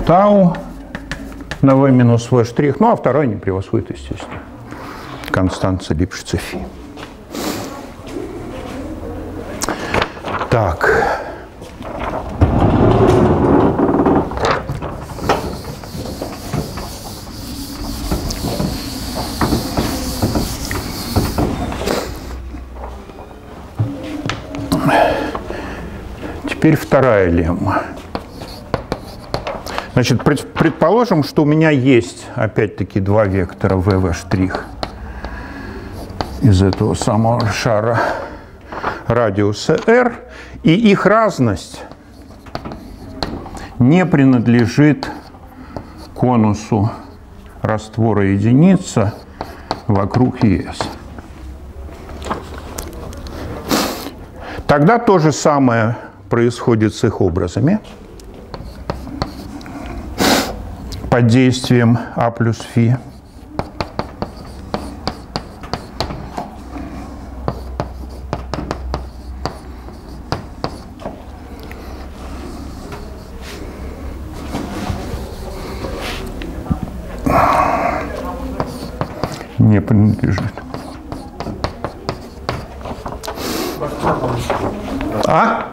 тау на минус v штрих, ну а второй не превосходит, естественно, констанция Липшица фи. Так. Теперь вторая лемма. Значит, предположим, что у меня есть, опять-таки, два вектора штрих из этого самого шара радиуса r, и их разность не принадлежит конусу раствора единица вокруг ЕС. Тогда то же самое происходит с их образами – под действием А плюс Фи. Не принадлежит. А?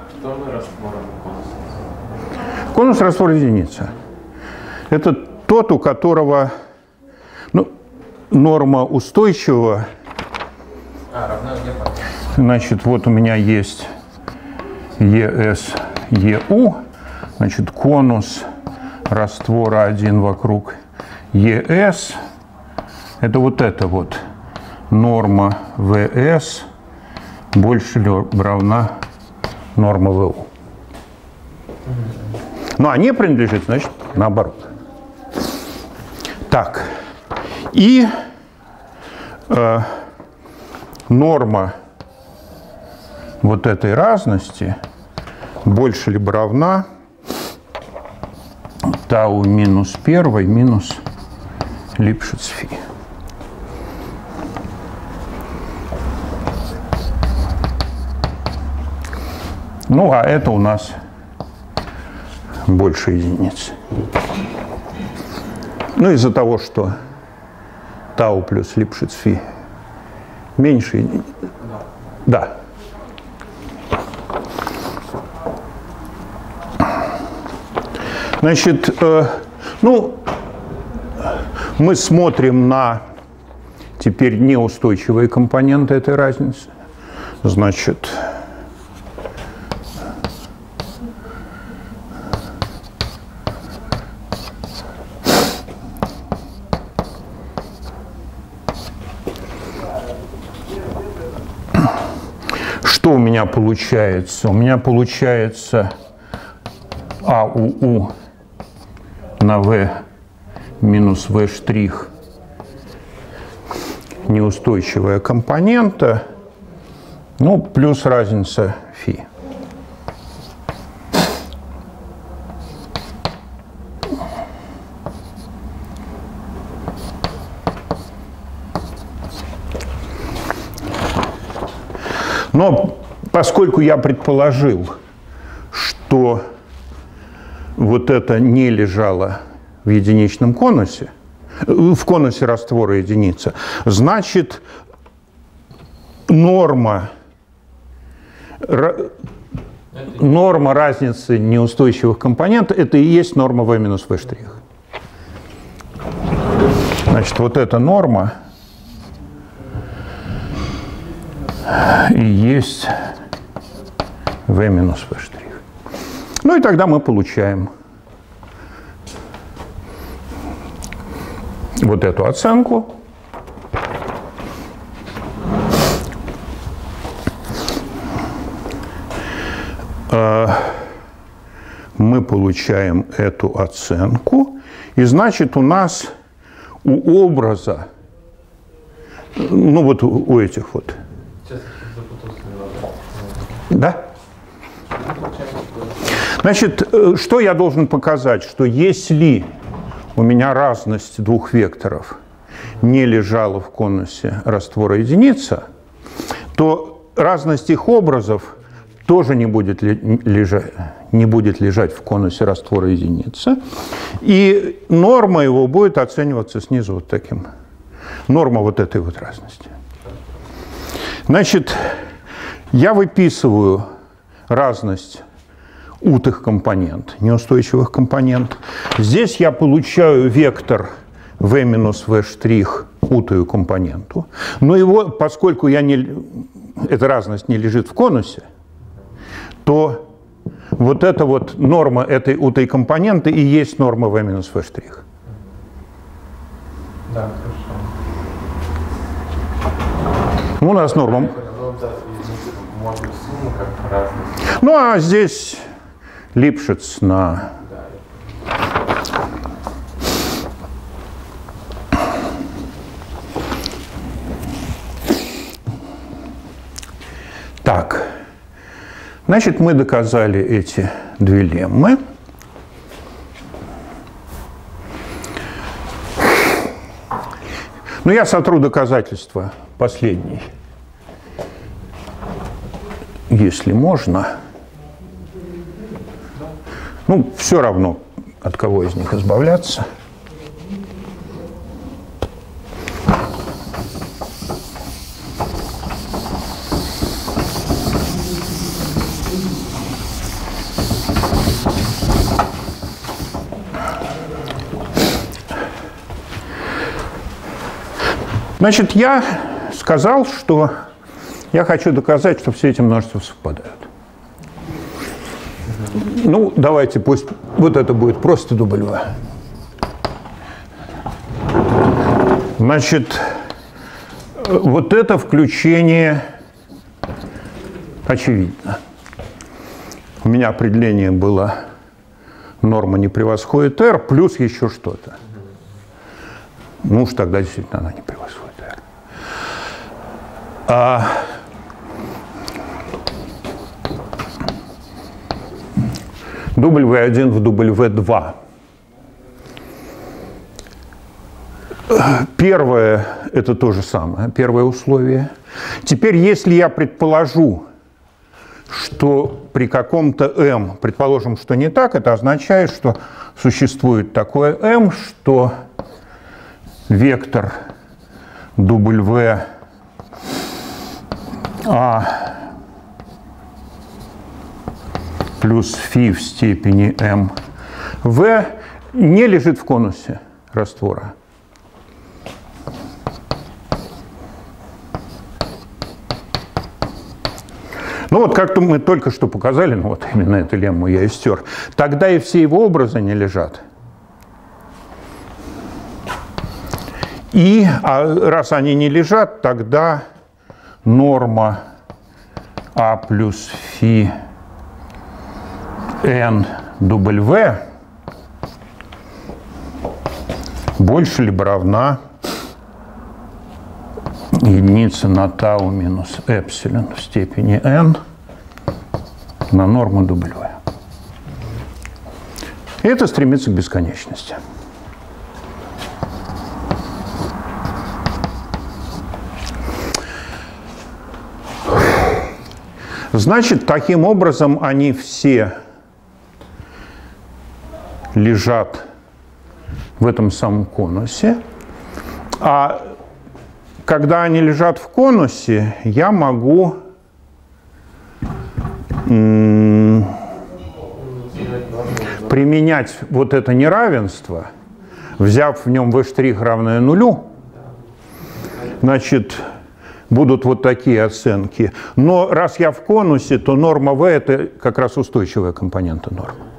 Конус раствор единица. Это тот, у которого ну, норма устойчивого. Значит, вот у меня есть ЕС, ЕУ, значит, конус раствора 1 вокруг ЕС. Это вот это вот норма ВС больше равна норма ВУ. А не принадлежит, значит, наоборот. Так, и э, норма вот этой разности больше либо равна тау минус первой минус Липшиц фи. Ну, а это у нас больше единиц. Ну, из-за того, что тау плюс липшиц фи меньше. Да. Значит, э, ну, мы смотрим на теперь неустойчивые компоненты этой разницы. Значит, меня получается? У меня получается АУУ на В минус В штрих неустойчивая компонента, ну, плюс разница фи. Но Поскольку я предположил, что вот это не лежало в единичном конусе, в конусе раствора единица, значит, норма, норма разницы неустойчивых компонентов – это и есть норма v минус v штрих. Значит, вот эта норма и есть v минус v штрих. Ну и тогда мы получаем вот эту оценку. А, мы получаем эту оценку, и значит у нас у образа, ну вот у этих вот, Сейчас запутался немного. да? Значит, э, что я должен показать? Что если у меня разность двух векторов не лежала в конусе раствора единица, то разность их образов тоже не будет, ли- лежа- не будет лежать в конусе раствора единица. И норма его будет оцениваться снизу вот таким. Норма вот этой вот разности. Значит, я выписываю разность утых компонент, неустойчивых компонент. Здесь я получаю вектор v минус v штрих утую компоненту. Но его, поскольку я не, эта разность не лежит в конусе, то вот эта вот норма этой утой компоненты и есть норма v минус v штрих. Да, хорошо. Ну, у нас норма. Ну да, может сумма как разность. Ну, а здесь Липшиц на. Так, значит, мы доказали эти две леммы. Ну, я сотру доказательства последней, если можно. Ну, все равно, от кого из них избавляться. Значит, я сказал, что я хочу доказать, что все эти множества совпадают. Ну, давайте, пусть вот это будет просто дубль. Значит, вот это включение очевидно. У меня определение было норма не превосходит r плюс еще что-то. Ну уж тогда действительно она не превосходит r. А W1 в W2. Первое – это то же самое, первое условие. Теперь, если я предположу, что при каком-то m, предположим, что не так, это означает, что существует такое m, что вектор W А плюс φ в степени m v не лежит в конусе раствора. Ну вот как-то мы только что показали, ну вот именно эту лемму я и стер. Тогда и все его образы не лежат. И а раз они не лежат, тогда норма А плюс фи n W больше либо равна единице на тау минус эпсилон в степени n на норму W. И это стремится к бесконечности. Значит, таким образом они все лежат в этом самом конусе. А когда они лежат в конусе, я могу применять вот это неравенство, взяв в нем v' равное нулю, значит, будут вот такие оценки. Но раз я в конусе, то норма v это как раз устойчивая компонента нормы.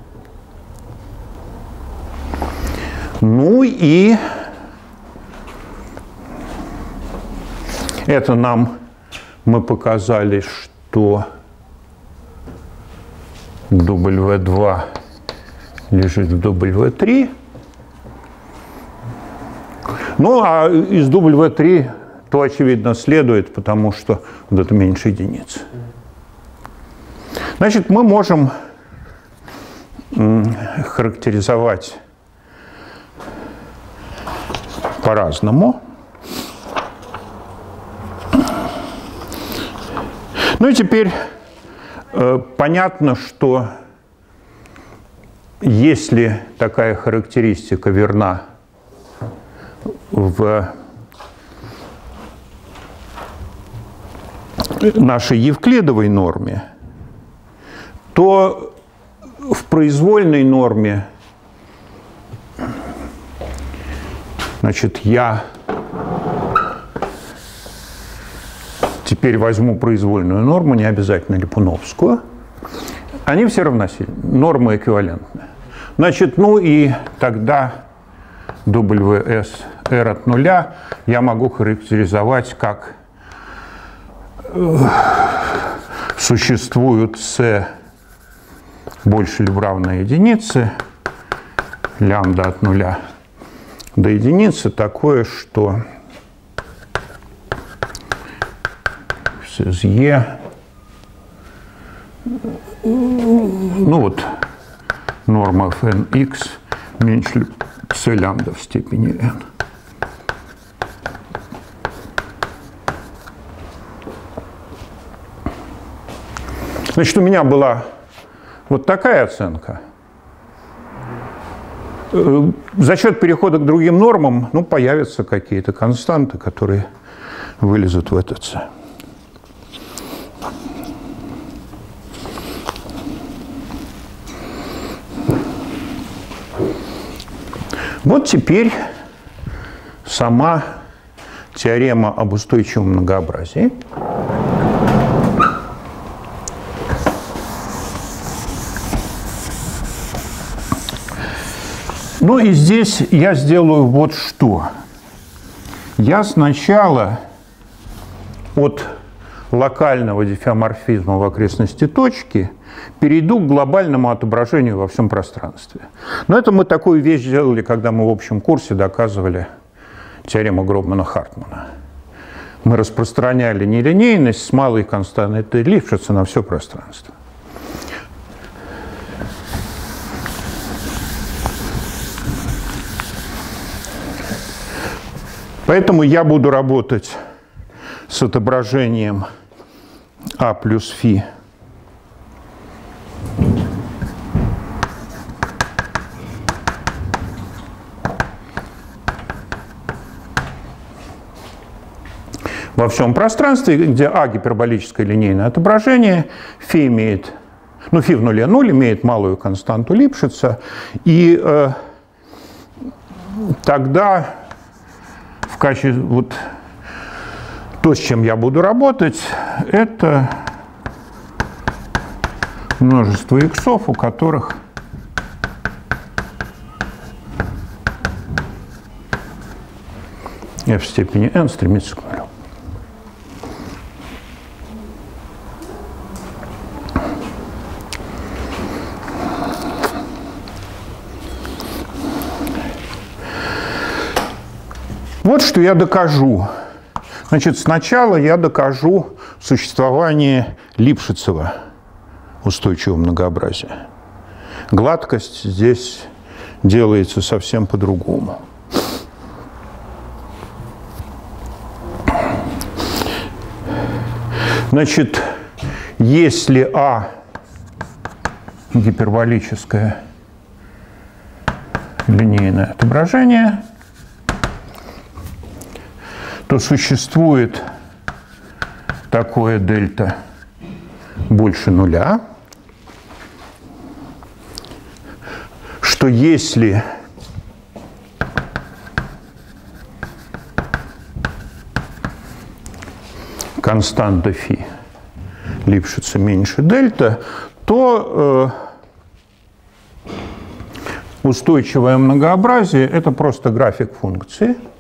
Ну и Это нам мы показали, что W2 лежит в W3. Ну, а из W3 то, очевидно, следует, потому что вот это меньше единицы. Значит, мы можем характеризовать по-разному. Ну и теперь э, понятно, что если такая характеристика верна в нашей евклидовой норме, то в произвольной норме значит, я теперь возьму произвольную норму, не обязательно Липуновскую, они все равносильны, нормы эквивалентны. Значит, ну и тогда WS R от нуля я могу характеризовать как э, существуют C больше или равно единице, лямбда от нуля до единицы такое, что из e, ну вот, норма fnx меньше c лямбда в степени n. Значит, у меня была вот такая оценка. Э, за счет перехода к другим нормам ну, появятся какие-то константы, которые вылезут в этот. Вот теперь сама теорема об устойчивом многообразии. Ну и здесь я сделаю вот что. Я сначала от локального дифеоморфизма в окрестности точки перейду к глобальному отображению во всем пространстве. Но это мы такую вещь сделали, когда мы в общем курсе доказывали теорему Гробмана-Хартмана. Мы распространяли нелинейность с малой константой Лившица на все пространство. Поэтому я буду работать с отображением А плюс фи. Во всем пространстве, где А гиперболическое линейное отображение, φ имеет, ну φ в нуле нуль имеет малую константу Липшица, и э, тогда в качестве вот то, с чем я буду работать, это множество иксов, у которых f в степени n стремится к нулю. Вот что я докажу. Значит, сначала я докажу существование Липшицева устойчивого многообразия. Гладкость здесь делается совсем по-другому. Значит, если А гиперболическое линейное отображение – то существует такое дельта больше нуля, что если константа φ Липшица меньше дельта, то э, устойчивое многообразие – это просто график функции –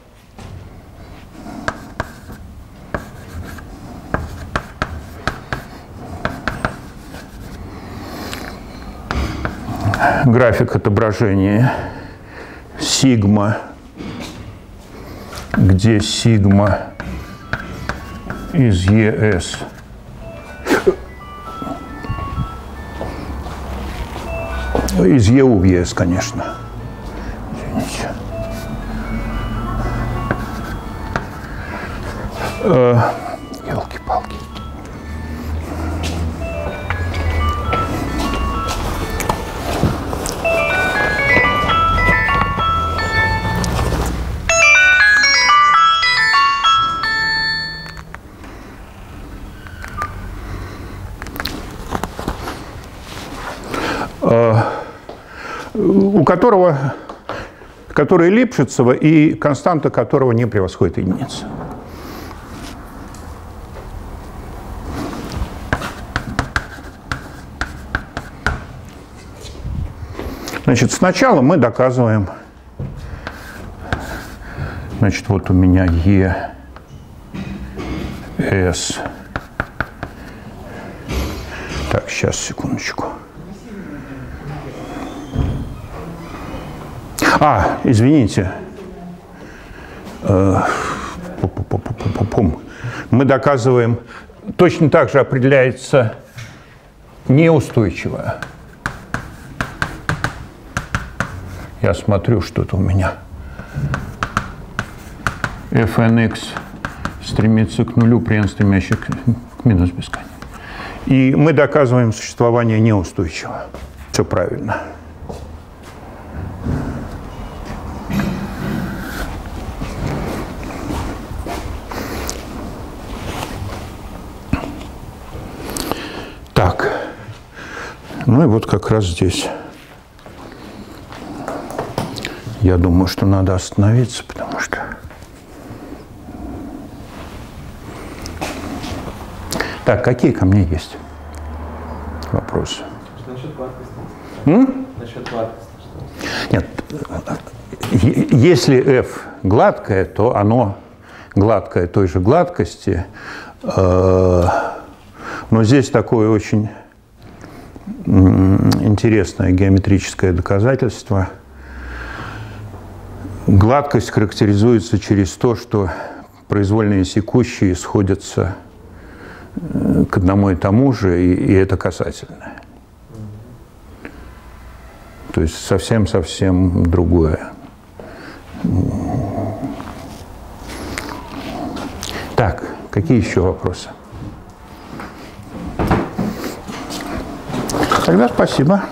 график отображения сигма, где сигма из ЕС из ЕУ в ЕС, конечно. Извините. Э, которого, который Липшицева и константа которого не превосходит единицу. Значит, сначала мы доказываем, значит, вот у меня Е, С. Так, сейчас, секундочку. А, извините. Э, мы доказываем, точно так же определяется неустойчивое. Я смотрю, что-то у меня. fnx стремится к нулю при n стремящих к минус бесконечности. И мы доказываем существование неустойчивого. Все правильно. Ну и вот как раз здесь. Я думаю, что надо остановиться, потому что... Так, какие ко мне есть вопросы? Насчет гладкости. М? Насчет гладкости. Нет, если f гладкое, то оно гладкое той же гладкости, э, но здесь такое очень интересное геометрическое доказательство. Гладкость характеризуется через то, что произвольные секущие сходятся э, к одному и тому же, и, и это касательное. То есть совсем-совсем другое. Так, какие еще вопросы? Тогда спасибо.